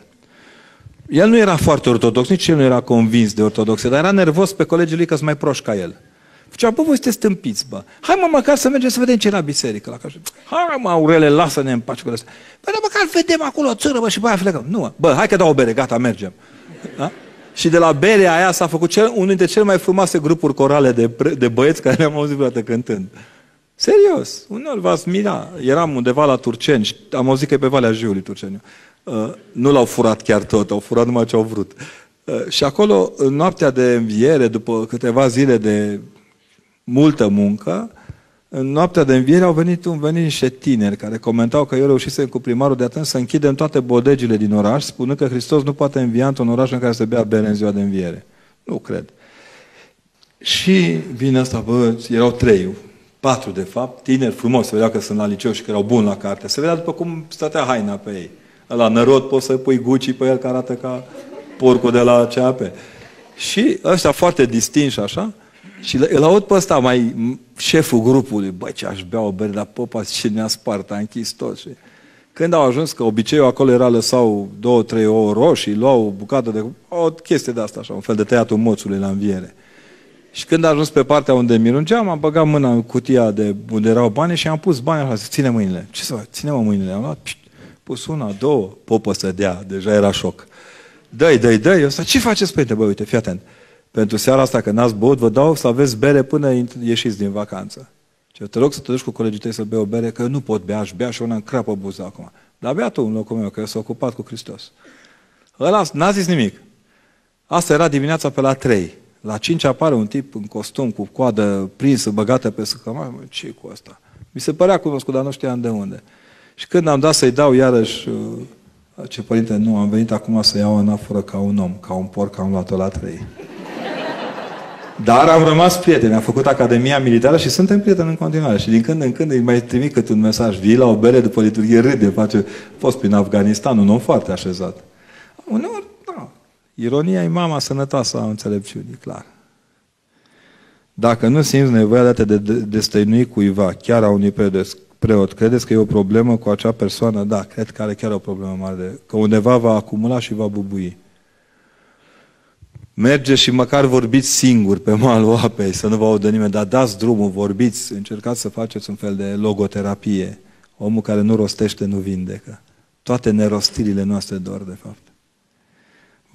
El nu era foarte ortodox, nici el nu era convins de ortodoxie, dar era nervos pe colegii lui că sunt mai proști ca el. Făcea, bă, voi sunteți stâmpiți, bă. Hai mă, măcar să mergem să vedem ce e la biserică. La cașă. Hai mă, Aurele, lasă-ne în pace cu asta. Bă, dar măcar vedem acolo o țără, bă, și bă, plecăm. Nu, bă, hai că dau o bere, gata, mergem. Da? Și de la berea aia s-a făcut cel, unul dintre cele mai frumoase grupuri corale de, de băieți care le-am auzit vreodată cântând. Serios, uneori v-ați mira. Eram undeva la Turceni și am auzit că e pe Valea Jiului Turceniu. Uh, nu l-au furat chiar tot, au furat numai ce au vrut. Uh, și acolo, în noaptea de înviere, după câteva zile de multă muncă, în noaptea de înviere au venit, un venit niște tineri care comentau că eu reușisem cu primarul de atunci să închidem toate bodegile din oraș, spunând că Hristos nu poate învia într-un oraș în care se bea bere în ziua de înviere. Nu cred. Și vine asta, bă, erau trei, patru de fapt, tineri frumos, se vedea că sunt la liceu și că erau buni la carte. Se vedea după cum stătea haina pe ei. La nărod poți să pui Gucci pe el care arată ca porcul de la CAP. Și ăștia foarte distinși așa, și îl aud pe ăsta mai șeful grupului, băi, ce aș bea o bere, dar popa ce ne-a spart, a închis tot. Și când au ajuns, că obiceiul acolo era lăsau două, trei ouă roșii, luau o bucată de... o chestie de asta, așa, un fel de tăiatul moțului la înviere. Și când a ajuns pe partea unde mirungeam, am băgat mâna în cutia de unde erau bani și am pus bani așa, ține mâinile. Ce să fac? Ține-mă mâinile. Am luat, pșt, pus una, două, popă să dea, deja era șoc. Dă-i, dă-i, dă-i. Ăsta, ce faceți, părinte? Băi, uite, fii atent pentru seara asta, că n-ați băut, vă dau să aveți bere până ieșiți din vacanță. Ce te rog să te duci cu colegii tăi să bei o bere, că eu nu pot bea, aș bea și una în crapă buză acum. Dar bea tu în locul meu, că eu s-a ocupat cu Hristos. Ăla n-a zis nimic. Asta era dimineața pe la 3. La 5 apare un tip în costum cu coadă prinsă, băgată pe săcămar. ce cu asta? Mi se părea cunoscut, dar nu știam de unde. Și când am dat să-i dau iarăși, uh, ce părinte, nu, am venit acum să iau anaforă ca un om, ca un porc, am luat-o la 3. Dar am rămas prieteni, am făcut Academia Militară și suntem prieteni în continuare. Și din când în când îi mai trimit cât un mesaj. Vii la o bere după liturghie, râde, face... Fost prin Afganistan, un om foarte așezat. Uneori, da. Ironia e mama sănătoasă a înțelepciunii, clar. Dacă nu simți nevoia de a te destăinui cuiva, chiar a unui preot, credeți că e o problemă cu acea persoană? Da, cred că are chiar o problemă mare. De, că undeva va acumula și va bubui. Mergeți și măcar vorbiți singuri pe malul apei, să nu vă audă nimeni, dar dați drumul, vorbiți, încercați să faceți un fel de logoterapie. Omul care nu rostește nu vindecă. Toate nerostirile noastre dor, de fapt.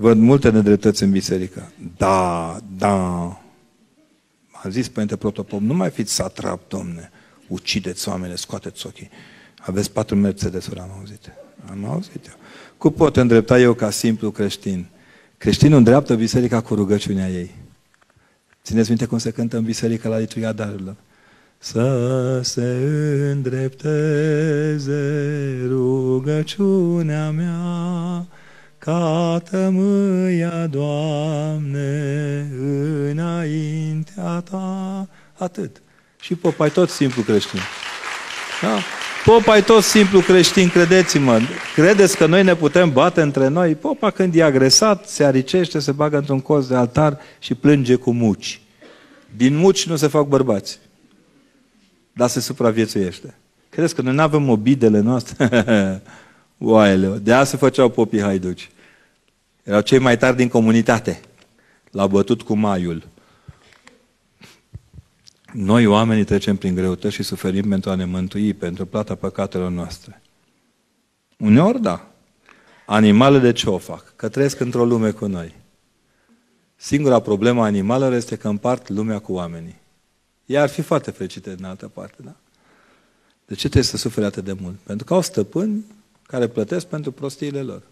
Văd multe nedreptăți în biserică. Da, da. A zis Părinte Protopop, nu mai fiți satrap, domne. Ucideți oameni, scoateți ochii. Aveți patru Mercedes-uri, am auzit. Am auzit eu. Cum pot îndrepta eu ca simplu creștin? Creștinul îndreaptă biserica cu rugăciunea ei. Țineți minte cum se cântă în biserică la liturgia darurilor. Să se îndrepteze rugăciunea mea, ca tămâia, Doamne, înaintea Ta. Atât. Și popa tot simplu creștin. Da? Popa e tot simplu creștin, credeți-mă. Credeți că noi ne putem bate între noi? Popa când e agresat, se aricește, se bagă într-un coz de altar și plânge cu muci. Din muci nu se fac bărbați. Dar se supraviețuiește. Credeți că noi nu avem obidele noastre? Oaile, de aia se făceau popii haiduci. Erau cei mai tari din comunitate. L-au bătut cu maiul. Noi, oamenii, trecem prin greutăți și suferim pentru a ne mântui, pentru plata păcatelor noastre. Uneori, da. Animalele ce o fac? Că trăiesc într-o lume cu noi. Singura problemă a animalelor este că împart lumea cu oamenii. Ea ar fi foarte fericite în altă parte, da? De ce trebuie să sufere atât de mult? Pentru că au stăpâni care plătesc pentru prostiile lor.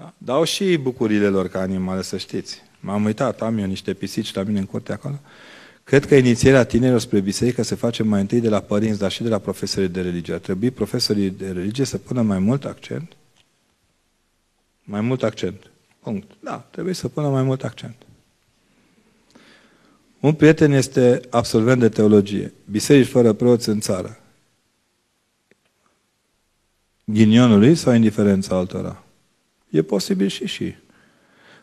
Da? Dau și bucurile lor ca animale, să știți. M-am uitat, am eu niște pisici la mine în curte acolo. Cred că inițierea tinerilor spre biserică se face mai întâi de la părinți, dar și de la profesorii de religie. Ar trebui profesorii de religie să pună mai mult accent. Mai mult accent. Punct. Da, trebuie să pună mai mult accent. Un prieten este absolvent de teologie. Biserici fără preoți în țară. Ghinionului sau indiferența altora? E posibil și și.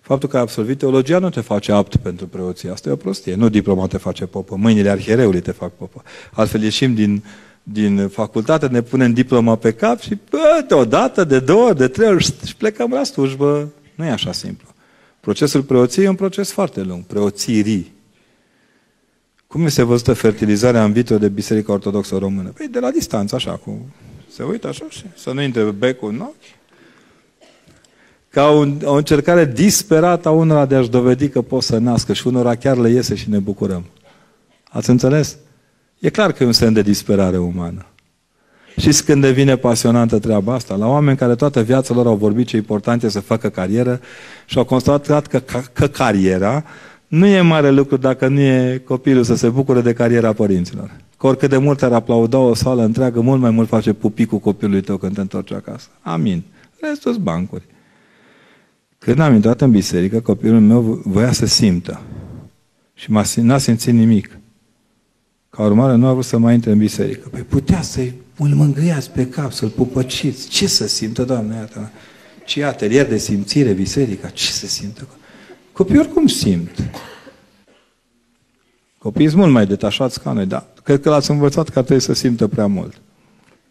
Faptul că ai absolvit teologia nu te face apt pentru preoție. Asta e o prostie. Nu diploma te face popă. Mâinile arhiereului te fac popă. Altfel ieșim din, din facultate, ne punem diploma pe cap și bă, de o dată, de două, de trei ori și plecăm la slujbă. Nu e așa simplu. Procesul preoției e un proces foarte lung. Preoțirii. Cum este văzută fertilizarea în vitro de Biserica Ortodoxă Română? Păi de la distanță, așa, cu... Se uită așa și să nu intre becul în ochi ca un, o încercare disperată a unora de a-și dovedi că pot să nască și unora chiar le iese și ne bucurăm. Ați înțeles? E clar că e un semn de disperare umană. Și când devine pasionantă treaba asta? La oameni care toată viața lor au vorbit ce important e să facă carieră și au constatat că, că, că cariera nu e mare lucru dacă nu e copilul să se bucure de cariera părinților. Că oricât de mult ar aplauda o sală întreagă, mult mai mult face pupicul copilului tău când te întorci acasă. Amin. Restul bancuri. Când am intrat în biserică, copilul meu voia să simtă. Și n-a simțit nimic. Ca urmare, nu a vrut să mai intre în biserică. Păi putea să-i îl mângâiați pe cap, să-l pupăciți. Ce să simtă, Doamne, iată? Ce atelier de simțire, biserica? Ce să simtă? Copiii oricum simt. Copiii sunt mult mai detașați ca noi, dar cred că l-ați învățat că trebuie să simtă prea mult.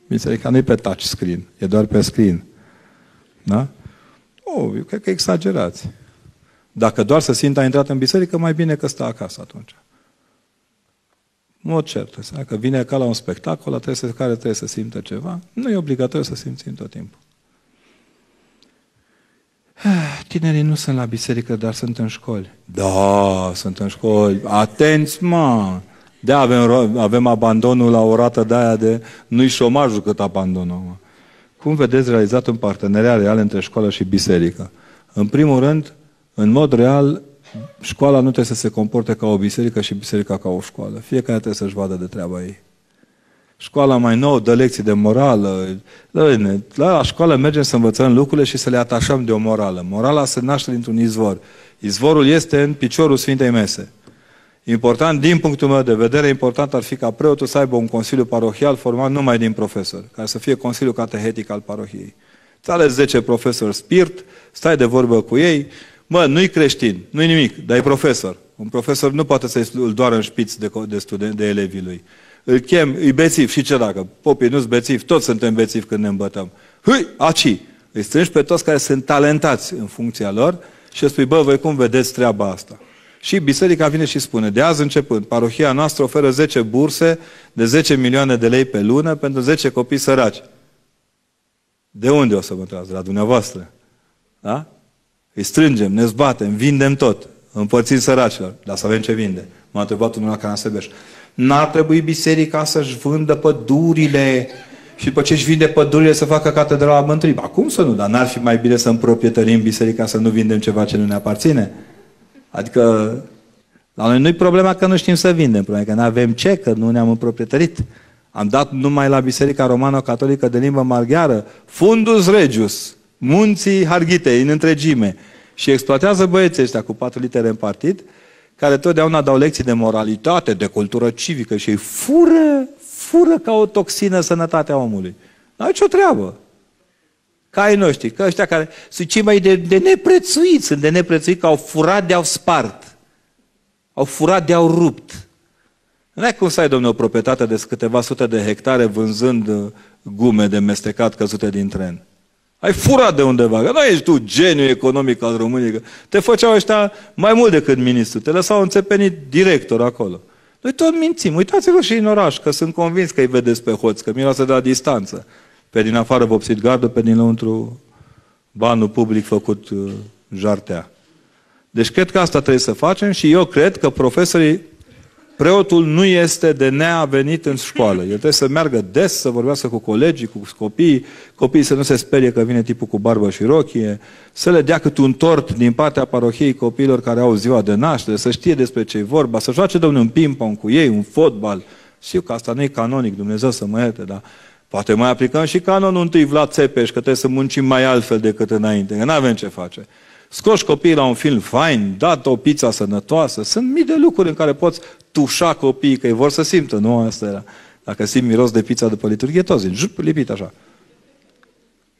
Biserica nu e pe touch screen, e doar pe screen. Da? Oh, eu cred că exagerați. Dacă doar să simtă a intrat în biserică, mai bine că stă acasă atunci. Mod cert. Dacă vine ca la un spectacol, trebuie să, care trebuie să simtă ceva, nu e obligatoriu să simțim tot timpul. Tinerii nu sunt la biserică, dar sunt în școli. Da, sunt în școli. Atenți, mă! De avem, avem abandonul la o rată de aia de nu-i șomajul cât abandonul. Mă. Cum vedeți realizat un parteneriat real între școală și biserică? În primul rând, în mod real, școala nu trebuie să se comporte ca o biserică și biserica ca o școală. Fiecare trebuie să-și vadă de treaba ei. Școala mai nouă dă lecții de morală. La școală mergem să învățăm lucrurile și să le atașăm de o morală. Morala se naște dintr-un izvor. Izvorul este în piciorul Sfintei Mese. Important, din punctul meu de vedere, important ar fi ca preotul să aibă un consiliu parohial format numai din profesori, care să fie consiliul catehetic al parohiei. Îți ales 10 profesori spirit, stai de vorbă cu ei, mă, nu-i creștin, nu-i nimic, dar e profesor. Un profesor nu poate să-i doar în șpiț de, de, student, de elevii lui. îl chem, îi bețiv. Și ce dacă? Popii nu-s bețiv, toți suntem bețivi când ne îmbătăm. Hui, aci! Îi strângi pe toți care sunt talentați în funcția lor și îți spui, bă, voi cum vedeți treaba asta? Și biserica vine și spune, de azi începând, parohia noastră oferă 10 burse de 10 milioane de lei pe lună pentru 10 copii săraci. De unde o să vă întrebați? De la dumneavoastră. Da? Îi strângem, ne zbatem, vindem tot. Împărțim săracilor. Dar să avem ce vinde. M-a întrebat unul la Canasebeș. N-ar trebui biserica să-și vândă pădurile și după ce își vinde pădurile să facă catedrala mântuirii. Acum să nu, dar n-ar fi mai bine să împroprietărim biserica să nu vindem ceva ce nu ne aparține? Adică la noi nu-i problema că nu știm să vindem, problema că nu avem ce, că nu ne-am împroprietărit. Am dat numai la Biserica Romano-Catolică de limbă maghiară Fundus Regius, munții Harghitei în întregime. Și exploatează băieții ăștia cu patru litere în partid, care totdeauna dau lecții de moralitate, de cultură civică și îi fură, fură ca o toxină sănătatea omului. N-ai ce o treabă. Ca ai noștri, că ăștia care sunt cei mai de, de neprețuit, sunt de neprețuit, că au furat de-au spart. Au furat de-au rupt. Nu ai cum să ai, domnule, o proprietate de câteva sute de hectare vânzând uh, gume de mestecat căzute din tren. Ai furat de undeva, că nu ești tu geniu economic al României, că te făceau ăștia mai mult decât ministru, te lăsau înțepenit director acolo. Noi tot mințim, uitați-vă și în oraș, că sunt convins că îi vedeți pe hoți, că miroase de la distanță. Pe din afară vopsit gardul, pe dinăuntru banul public făcut uh, jartea. Deci cred că asta trebuie să facem și eu cred că profesorii Preotul nu este de nea venit în școală. El trebuie să meargă des, să vorbească cu colegii, cu copiii, copiii să nu se sperie că vine tipul cu barbă și rochie, să le dea cât un tort din partea parohiei copiilor care au ziua de naștere, să știe despre ce e vorba, să joace, domnule, un ping-pong cu ei, un fotbal. Știu că asta nu e canonic, Dumnezeu să mă ierte, dar poate mai aplicăm și canonul întâi Vlad Țepeș, că trebuie să muncim mai altfel decât înainte, că nu avem ce face. Scoși copiii la un film fain, dat o pizza sănătoasă, sunt mii de lucruri în care poți tușa copiii, că ei vor să simtă, nu asta era. Dacă simt miros de pizza după liturghie, toți zic, jup, lipit așa.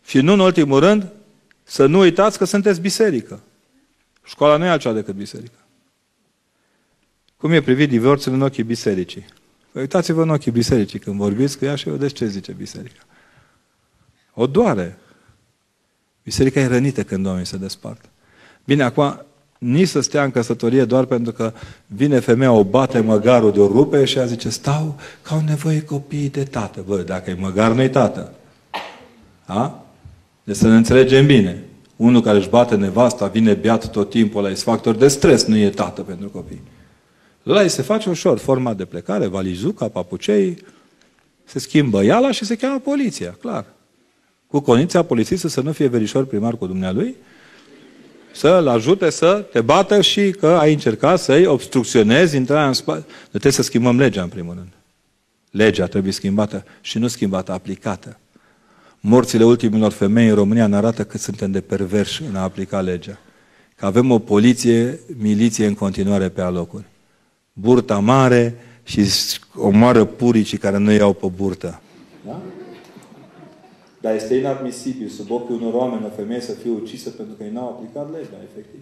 Și nu în ultimul rând, să nu uitați că sunteți biserică. Școala nu e altceva decât biserică. Cum e privit divorțul în ochii bisericii? Păi uitați-vă în ochii bisericii când vorbiți că ea și vedeți ce zice biserica. O doare. Biserica e rănită când oamenii se despart. Bine, acum, nici să stea în căsătorie doar pentru că vine femeia, o bate măgarul de o rupe și ea zice, stau că au nevoie copiii de tată. Bă, dacă e măgar, nu-i tată. Da? Deci să ne înțelegem bine. Unul care își bate nevasta, vine beat tot timpul, la factor de stres, nu e tată pentru copii. La ei se face ușor, forma de plecare, valizuca, papucei, se schimbă iala și se cheamă poliția, clar. Cu condiția polițistul să nu fie verișor primar cu dumnealui, să-l ajute să te bată și că ai încercat să-i obstrucționezi intrarea în spate. Trebuie să schimbăm legea, în primul rând. Legea trebuie schimbată și nu schimbată, aplicată. Morțile ultimilor femei în România ne arată cât suntem de perverși în a aplica legea. Că avem o poliție, miliție în continuare pe alocuri. Burta mare și omoară puricii care nu iau pe burtă. Da? Dar este inadmisibil sub ochii unor oameni o femeie să fie ucisă pentru că ei n-au aplicat legea, efectiv.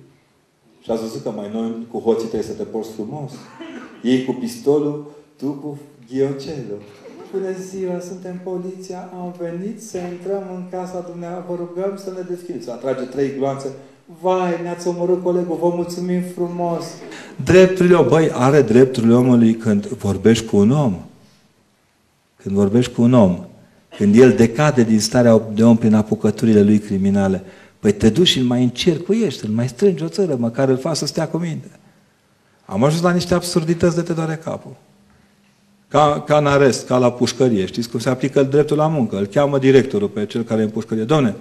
Și ați văzut că mai noi cu hoții trebuie să te porți frumos. Ei cu pistolul, tu cu ghiocelul. Bună ziua, suntem poliția, am venit să intrăm în casa dumneavoastră, vă rugăm să ne deschideți. Atrage trei gloanțe. Vai, ne-ați omorât colegul, vă mulțumim frumos. Drepturile, băi, are drepturile omului când vorbești cu un om. Când vorbești cu un om. Când el decade din starea de om prin apucăturile lui criminale, păi te duci și îl mai încercuiești, îl mai strângi o țără, măcar îl faci să stea cu minte. Am ajuns la niște absurdități de te doare capul. Ca, ca în arest, ca la pușcărie. Știți cum se aplică dreptul la muncă? Îl cheamă directorul pe cel care e în pușcărie. Domne,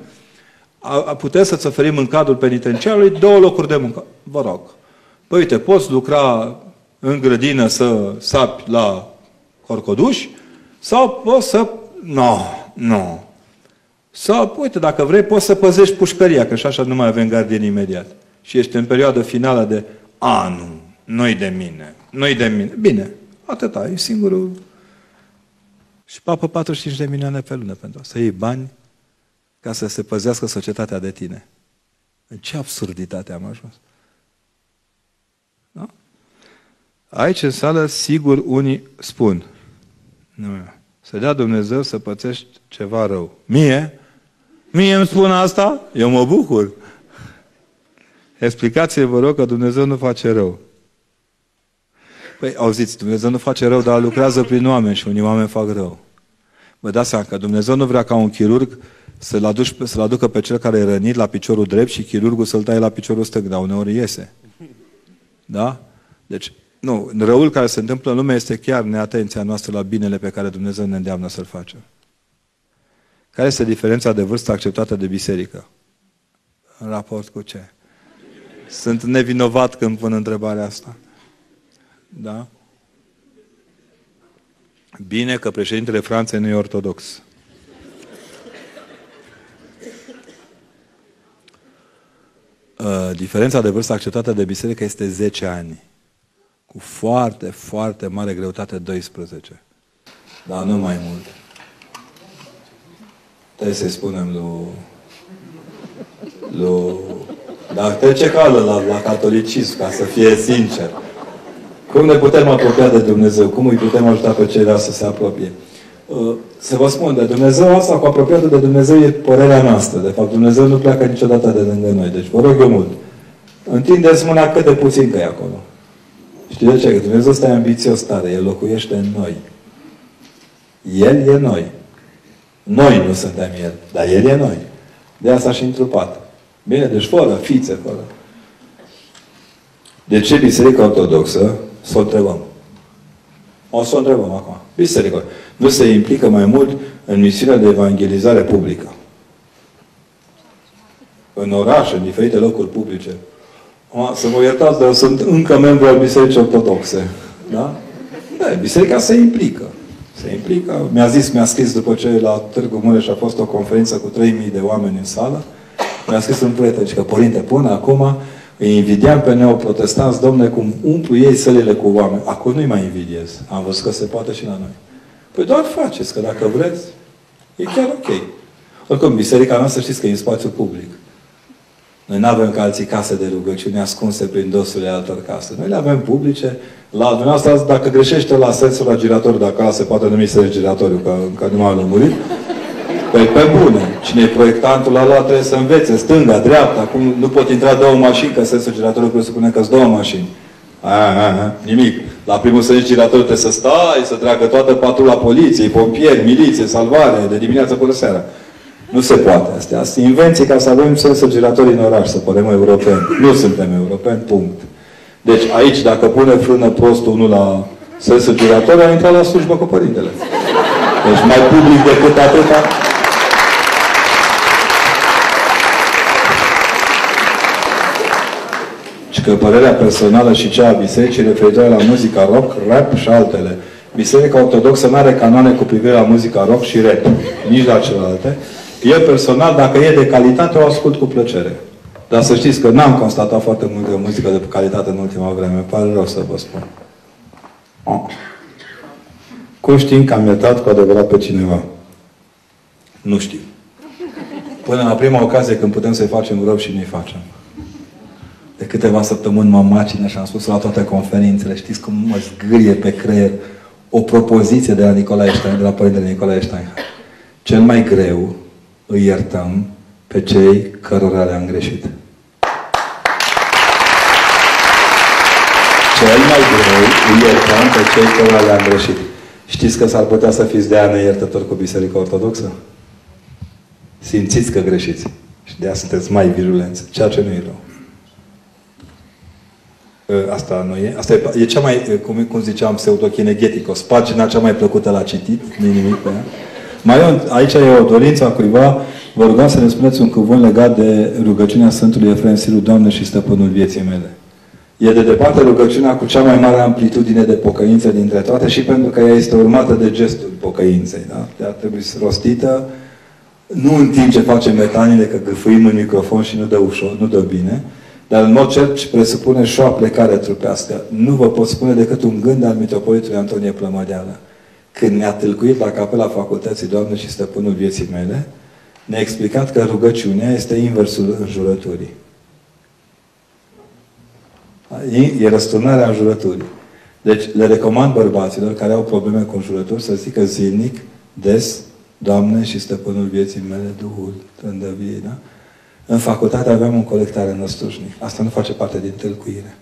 a, a puteți să-ți oferim în cadrul penitenciarului două locuri de muncă. Vă rog. Păi uite, poți lucra în grădină să sapi la corcoduș sau poți să nu, no, nu. No. Sau, uite, dacă vrei, poți să păzești pușcăria, că și așa nu mai avem gardieni imediat. Și ești în perioada finală de, a, nu, nu-i de mine, nu-i de mine. Bine, atâta, e singurul. Și papă 45 de milioane pe lună pentru asta. Să iei bani ca să se păzească societatea de tine. În ce absurditate am ajuns? Da? Aici, în sală, sigur, unii spun, Nu. Să dea Dumnezeu să pățești ceva rău. Mie? Mie îmi spun asta? Eu mă bucur. Explicație, vă rog, că Dumnezeu nu face rău. Păi, auziți, Dumnezeu nu face rău, dar lucrează prin oameni și unii oameni fac rău. Vă dați seama că Dumnezeu nu vrea ca un chirurg să-l, aduci, să-l aducă pe cel care e rănit la piciorul drept și chirurgul să-l taie la piciorul stâng, dar uneori iese. Da? Deci, nu, răul care se întâmplă în lume este chiar neatenția noastră la binele pe care Dumnezeu ne îndeamnă să-l facem. Care este diferența de vârstă acceptată de biserică? În raport cu ce? Sunt nevinovat când pun întrebarea asta. Da? Bine că președintele Franței nu e ortodox. Diferența de vârstă acceptată de biserică este 10 ani. Cu foarte, foarte mare greutate 12. Dar nu mai mult. Trebuie să-i spunem lui... lui dar trece cală la, la catolicism, ca să fie sincer. Cum ne putem apropia de Dumnezeu? Cum îi putem ajuta pe ceilalți să se apropie? Uh, să vă spun, de Dumnezeu asta cu apropiatul de Dumnezeu e părerea noastră. De fapt, Dumnezeu nu pleacă niciodată de lângă noi. Deci vă rog eu mult. Întindeți mâna cât de puțin că e acolo. Știți de ce? Că Dumnezeu este ambițios tare. El locuiește în noi. El e noi. Noi nu suntem El, dar El e noi. De asta și întrupat. Bine, deci fără fițe, fără. De ce Biserica Ortodoxă? Să o întrebăm. O să o întrebăm acum. Biserica nu se implică mai mult în misiunea de evangelizare publică. În oraș, în diferite locuri publice. Să mă iertați, dar sunt încă membru al Bisericii Ortodoxe. Da? Da, biserica se implică. Se implică. Mi-a zis, mi-a scris după ce la Târgu Mureș a fost o conferință cu 3000 de oameni în sală. Mi-a scris un prieten că, Părinte, până acum îi invidiam pe neoprotestanți, domne, cum umplu ei sălile cu oameni. Acum nu-i mai invidiez. Am văzut că se poate și la noi. Păi doar faceți, că dacă vreți, e chiar ok. Oricum, biserica noastră știți că e în spațiu public. Noi nu avem ca alții case de rugăciune ascunse prin dosurile altor case. Noi le avem publice. La dumneavoastră, dacă greșește la sensul la giratoriu, dacă se poate numi sens giratoriu, că încă nu m-am lămurit, Păi pe bune. Cine e proiectantul la luat trebuie să învețe. Stânga, dreapta. Acum nu pot intra două mașini, că sensul giratoriu presupune că sunt două mașini. Aha, nimic. La primul sens giratoriu trebuie să stai, să treacă toată patrula poliției, pompieri, miliție, salvare, de dimineață până seara. Nu se poate. Astea sunt invenții ca să avem sensul giratorii în oraș, să părem europeni. Nu suntem europeni, punct. Deci aici, dacă pune frână prostul unul la sensul giratoriu, a intrat la slujbă cu părintele. Deci mai public decât atâta, că părerea personală și cea a bisericii referitoare la muzica rock, rap și altele. Biserica Ortodoxă nu are canoane cu privire la muzica rock și rap, nici la celelalte. Eu personal, dacă e de calitate, o ascult cu plăcere. Dar să știți că n-am constatat foarte multă muzică de calitate în ultima vreme. Pare rău să vă spun. Oh. Cum știm că am iertat cu adevărat pe cineva? Nu știu. Până la prima ocazie când putem să-i facem rău și nu-i facem. De câteva săptămâni m-am macină și am spus la toate conferințele, știți cum mă zgârie pe creier o propoziție de la Nicolae Stein, de la Părintele Nicolae Stein. Cel mai greu îi iertăm pe cei cărora le-am greșit. Cel mai greu îi iertăm pe cei cărora le-am greșit. Știți că s-ar putea să fiți de aia neiertători cu Biserica Ortodoxă? Simțiți că greșiți. Și de aia sunteți mai virulenți. Ceea ce nu e rău. Ă, asta nu e. Asta e, e cea mai, cum, cum ziceam, pseudochinegeticos. Pagina cea mai plăcută la citit. Nu nimic pe ea. Mai e, aici e o dorință a cuiva. Vă rugam să ne spuneți un cuvânt legat de rugăciunea Sfântului Efrem Silu, Doamne și Stăpânul vieții mele. E de departe rugăciunea cu cea mai mare amplitudine de pocăință dintre toate și pentru că ea este urmată de gestul pocăinței. Da? Ea trebuie rostită nu în timp ce facem metanile, că gâfâim în microfon și nu dă ușor, nu dă bine, dar în mod cert presupune și o aplecare trupească. Nu vă pot spune decât un gând al mitropolitului Antonie Plămădeală. Când ne-a tâlcuit la capela facultății Doamne și Stăpânul vieții mele, ne-a explicat că rugăciunea este inversul înjurăturii. E răsturnarea înjurăturii. Deci le recomand bărbaților care au probleme cu înjurători să zică zilnic, des, Doamne și stăpânul vieții mele, Duhul trândăviei, da? În facultate aveam un colectare năstrușnic. Asta nu face parte din tâlcuire.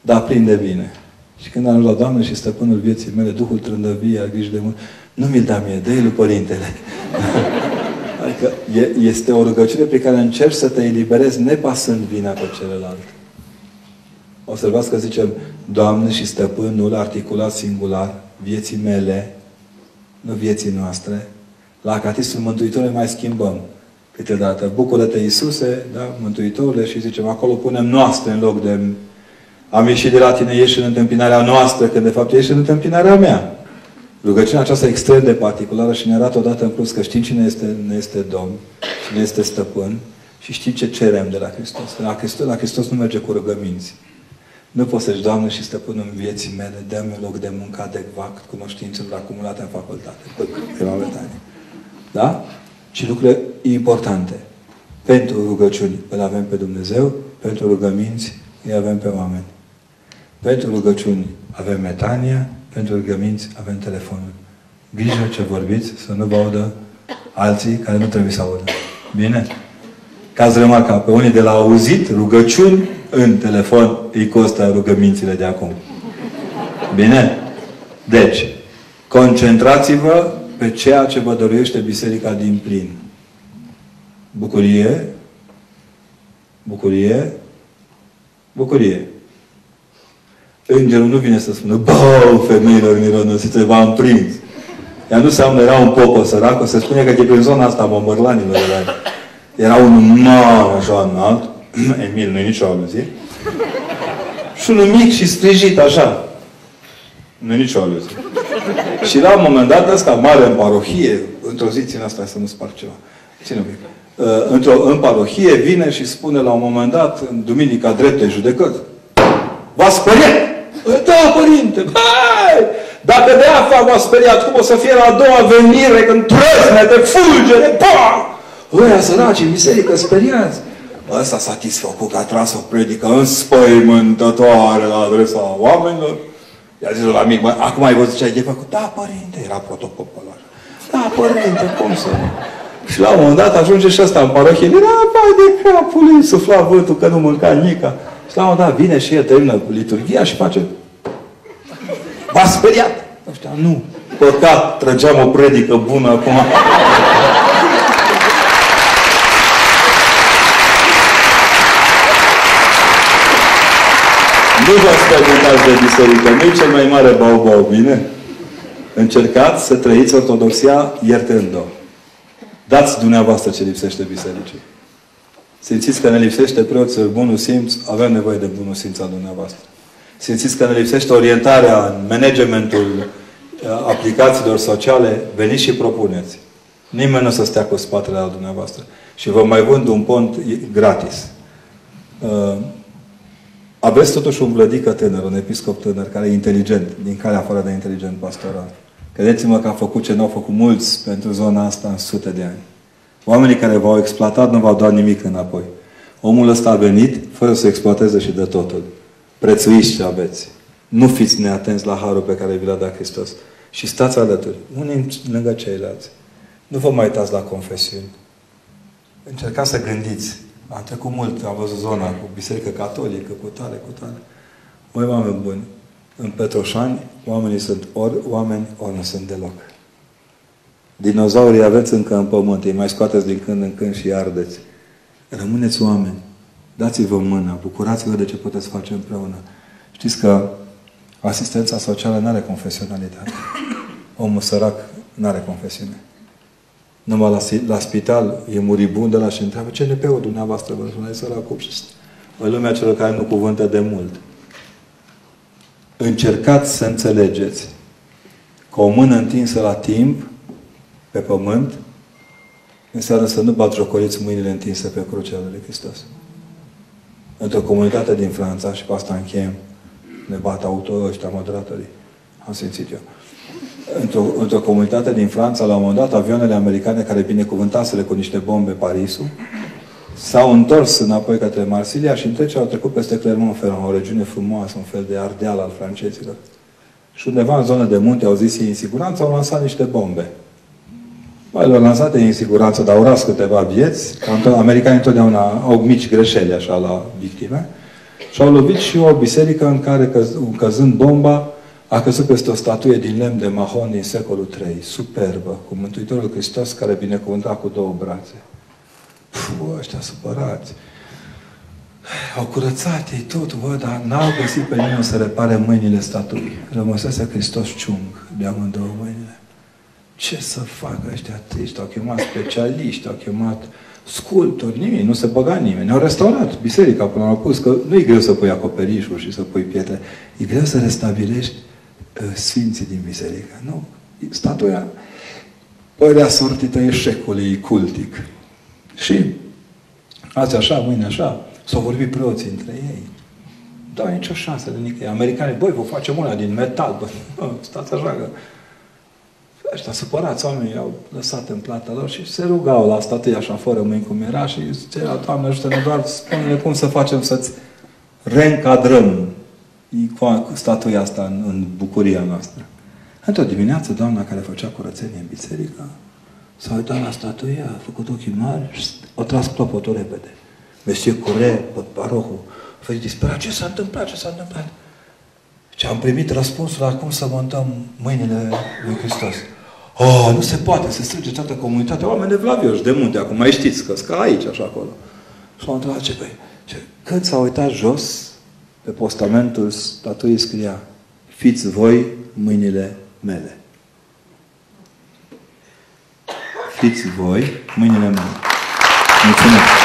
Dar prinde bine. Și când am la Doamne și stăpânul vieții mele, Duhul trândăviei, a grijă de mult, nu mi-l da mie, dă lui Părintele. adică este o rugăciune pe care încerci să te eliberezi nepasând vina pe celălalt. Observați că zicem Doamne și Stăpânul, articulat singular, vieții mele, nu vieții noastre. La Catistul Mântuitorului mai schimbăm câteodată. Bucură-te, Iisuse, da? Mântuitorule, și zicem, acolo punem noastre în loc de am ieșit de la tine, ieși în întâmpinarea noastră, când de fapt ieși în întâmpinarea mea. Rugăciunea aceasta extrem de particulară și ne arată odată în plus că știm cine este, ne este Domn, cine este Stăpân și știm ce cerem de la Hristos. La Hristos, la Hristos nu merge cu rugăminți. Nu poți să-și, Doamne și Stăpânul în vieții mele, dă-mi un loc de muncă adecvat, cunoștințele acumulate în facultate. Prima metanie. Da? Ci lucruri importante. Pentru rugăciuni îl avem pe Dumnezeu, pentru rugăminți îi avem pe oameni. Pentru rugăciuni avem metania, pentru rugăminți avem telefonul. Grijă ce vorbiți, să nu vă audă alții care nu trebuie să audă. Bine? Ca ați remarcat, pe unii de la auzit rugăciuni în telefon îi costă rugămințile de acum. Bine? Deci, concentrați-vă pe ceea ce vă dorește Biserica din plin. Bucurie, bucurie, bucurie. Îngerul nu vine să spună, bă, femeilor mironosițe, v-am prins. Ea nu seamnă, era un popă sărac, se spune că e prin zona asta Mămărlanilor era. Era un mare așa înalt, Emil, nu-i nicio aluzie, și unul mic și strijit așa. Nu nicio aluzie. Și la un moment dat, ăsta mare în parohie, într-o zi țin asta să nu sparg ceva. Ține un pic. Uh, într-o, în parohie vine și spune la un moment dat, în duminica drept de judecăți, V-a speriat? Da, părinte! Hai! Dacă de afa v-a speriat, cum o să fie la a doua venire, când trăsne de fulgere, pa! Ăia săraci în biserică speriați. Ăsta satisfăcut că a tras o predică înspăimântătoare la adresa oamenilor. I-a zis la mic, acum ai văzut ce ai de făcut? Da, părinte, era protocopolar. Da, părinte, cum să nu? Și la un moment dat ajunge și ăsta în parohie. Era, bai de capul lui, sufla vântul că nu mânca nica. Și la un moment dat vine și el, termină cu liturgia și face V-a speriat? Ăștia, nu. Păcat, trăgeam o predică bună acum. Nu vă spăgântați de biserică, nu e cel mai mare bau-bau, bine? Încercați să trăiți ortodoxia iertând-o. Dați dumneavoastră ce lipsește bisericii. Simțiți că ne lipsește preoțul bunul simț, avem nevoie de bunul simț al dumneavoastră. Simțiți că ne lipsește orientarea în managementul uh, aplicațiilor sociale, veniți și propuneți. Nimeni nu o să stea cu spatele la dumneavoastră. Și vă mai vând un pont gratis. Uh, aveți totuși un vlădică tânăr, un episcop tânăr, care e inteligent, din care afară de inteligent pastoral. Credeți-mă că a făcut ce nu au făcut mulți pentru zona asta în sute de ani. Oamenii care v-au exploatat nu v-au dat nimic înapoi. Omul ăsta a venit fără să exploateze și de totul. Prețuiți ce aveți. Nu fiți neatenți la harul pe care vi l-a dat Hristos. Și stați alături, unii lângă ceilalți. Nu vă mai uitați la confesiuni. Încercați să gândiți. Am trecut mult, am văzut zona cu biserică catolică, cu tare, cu tare. Măi, oameni buni, în Petroșani, oamenii sunt ori oameni, ori nu sunt deloc. Dinozaurii aveți încă în pământ, îi mai scoateți din când în când și ardeți. Rămâneți oameni. Dați-vă mâna, bucurați-vă de ce puteți face împreună. Știți că asistența socială nu are confesionalitate. Omul sărac nu are confesiune. Numai la, la spital e muribund de la și întreabă ce ne o dumneavoastră, vă spuneți săracul în lumea celor care nu cuvântă de mult. Încercați să înțelegeți că o mână întinsă la timp pe pământ înseamnă să nu jocoriți mâinile întinse pe crucea lui Hristos. Într-o comunitate din Franța, și pe asta încheiem, ne bat autorul ăștia, moderatorii, am simțit eu. Într-o, într comunitate din Franța, la un moment dat, avioanele americane care binecuvântaseră cu niște bombe Parisul, s-au întors înapoi către Marsilia și între ce au trecut peste Clermont-Ferrand, o regiune frumoasă, un fel de ardeal al francezilor. Și undeva în zonă de munte au zis ei în siguranță, au lansat niște bombe. Băi, le-au lansat în siguranță, dar au ras câteva vieți. Că americanii întotdeauna au mici greșeli așa la victime. Și au lovit și o biserică în care, căzând bomba, a căzut peste o statuie din lemn de mahon din secolul III, superbă, cu Mântuitorul Hristos care binecuvânta cu două brațe. Puh, ăștia supărați. Au curățat ei tot, văd, dar n-au găsit pe nimeni să repare mâinile statuii. Rămăsese Hristos ciung de amândouă mâinile. Ce să facă ăștia triști? Au chemat specialiști, au chemat sculptori, nimic, nu se băga nimeni. Au restaurat biserica până au pus, că nu e greu să pui acoperișul și să pui pietre. E greu să restabilești uh, sfinții din biserică. Nu. Statuia părea sortită eșecului cultic. Și azi așa, mâine așa, s-au vorbit preoții între ei. Dau nicio șansă de nicăieri. Americanii, băi, vă facem una din metal, bă. Stați așa că ăștia supărați, oamenii au lăsat în plata lor și se rugau la statuia așa fără mâini cum era și zicea, Doamne, ajută-ne doar, spune-ne cum să facem să-ți reîncadrăm statuia asta în, în bucuria noastră. Într-o dimineață, doamna care făcea curățenie în biserică, s-a uitat la statuia, a făcut ochii mari și o tras clopotul repede. Monsieur Cure, parohul, a fost disperat. Ce s-a întâmplat? Ce s-a întâmplat? Și am primit răspunsul la cum să montăm mâinile lui Hristos. Oh, nu se poate, se strânge toată comunitatea, oameni de vlavioși, de munte, acum mai știți că ca aici, așa acolo. Și m-am întrebat ce, păi, ce, când s-a uitat jos, pe postamentul statuii scria, fiți voi mâinile mele. Fiți voi mâinile mele. Mulțumesc!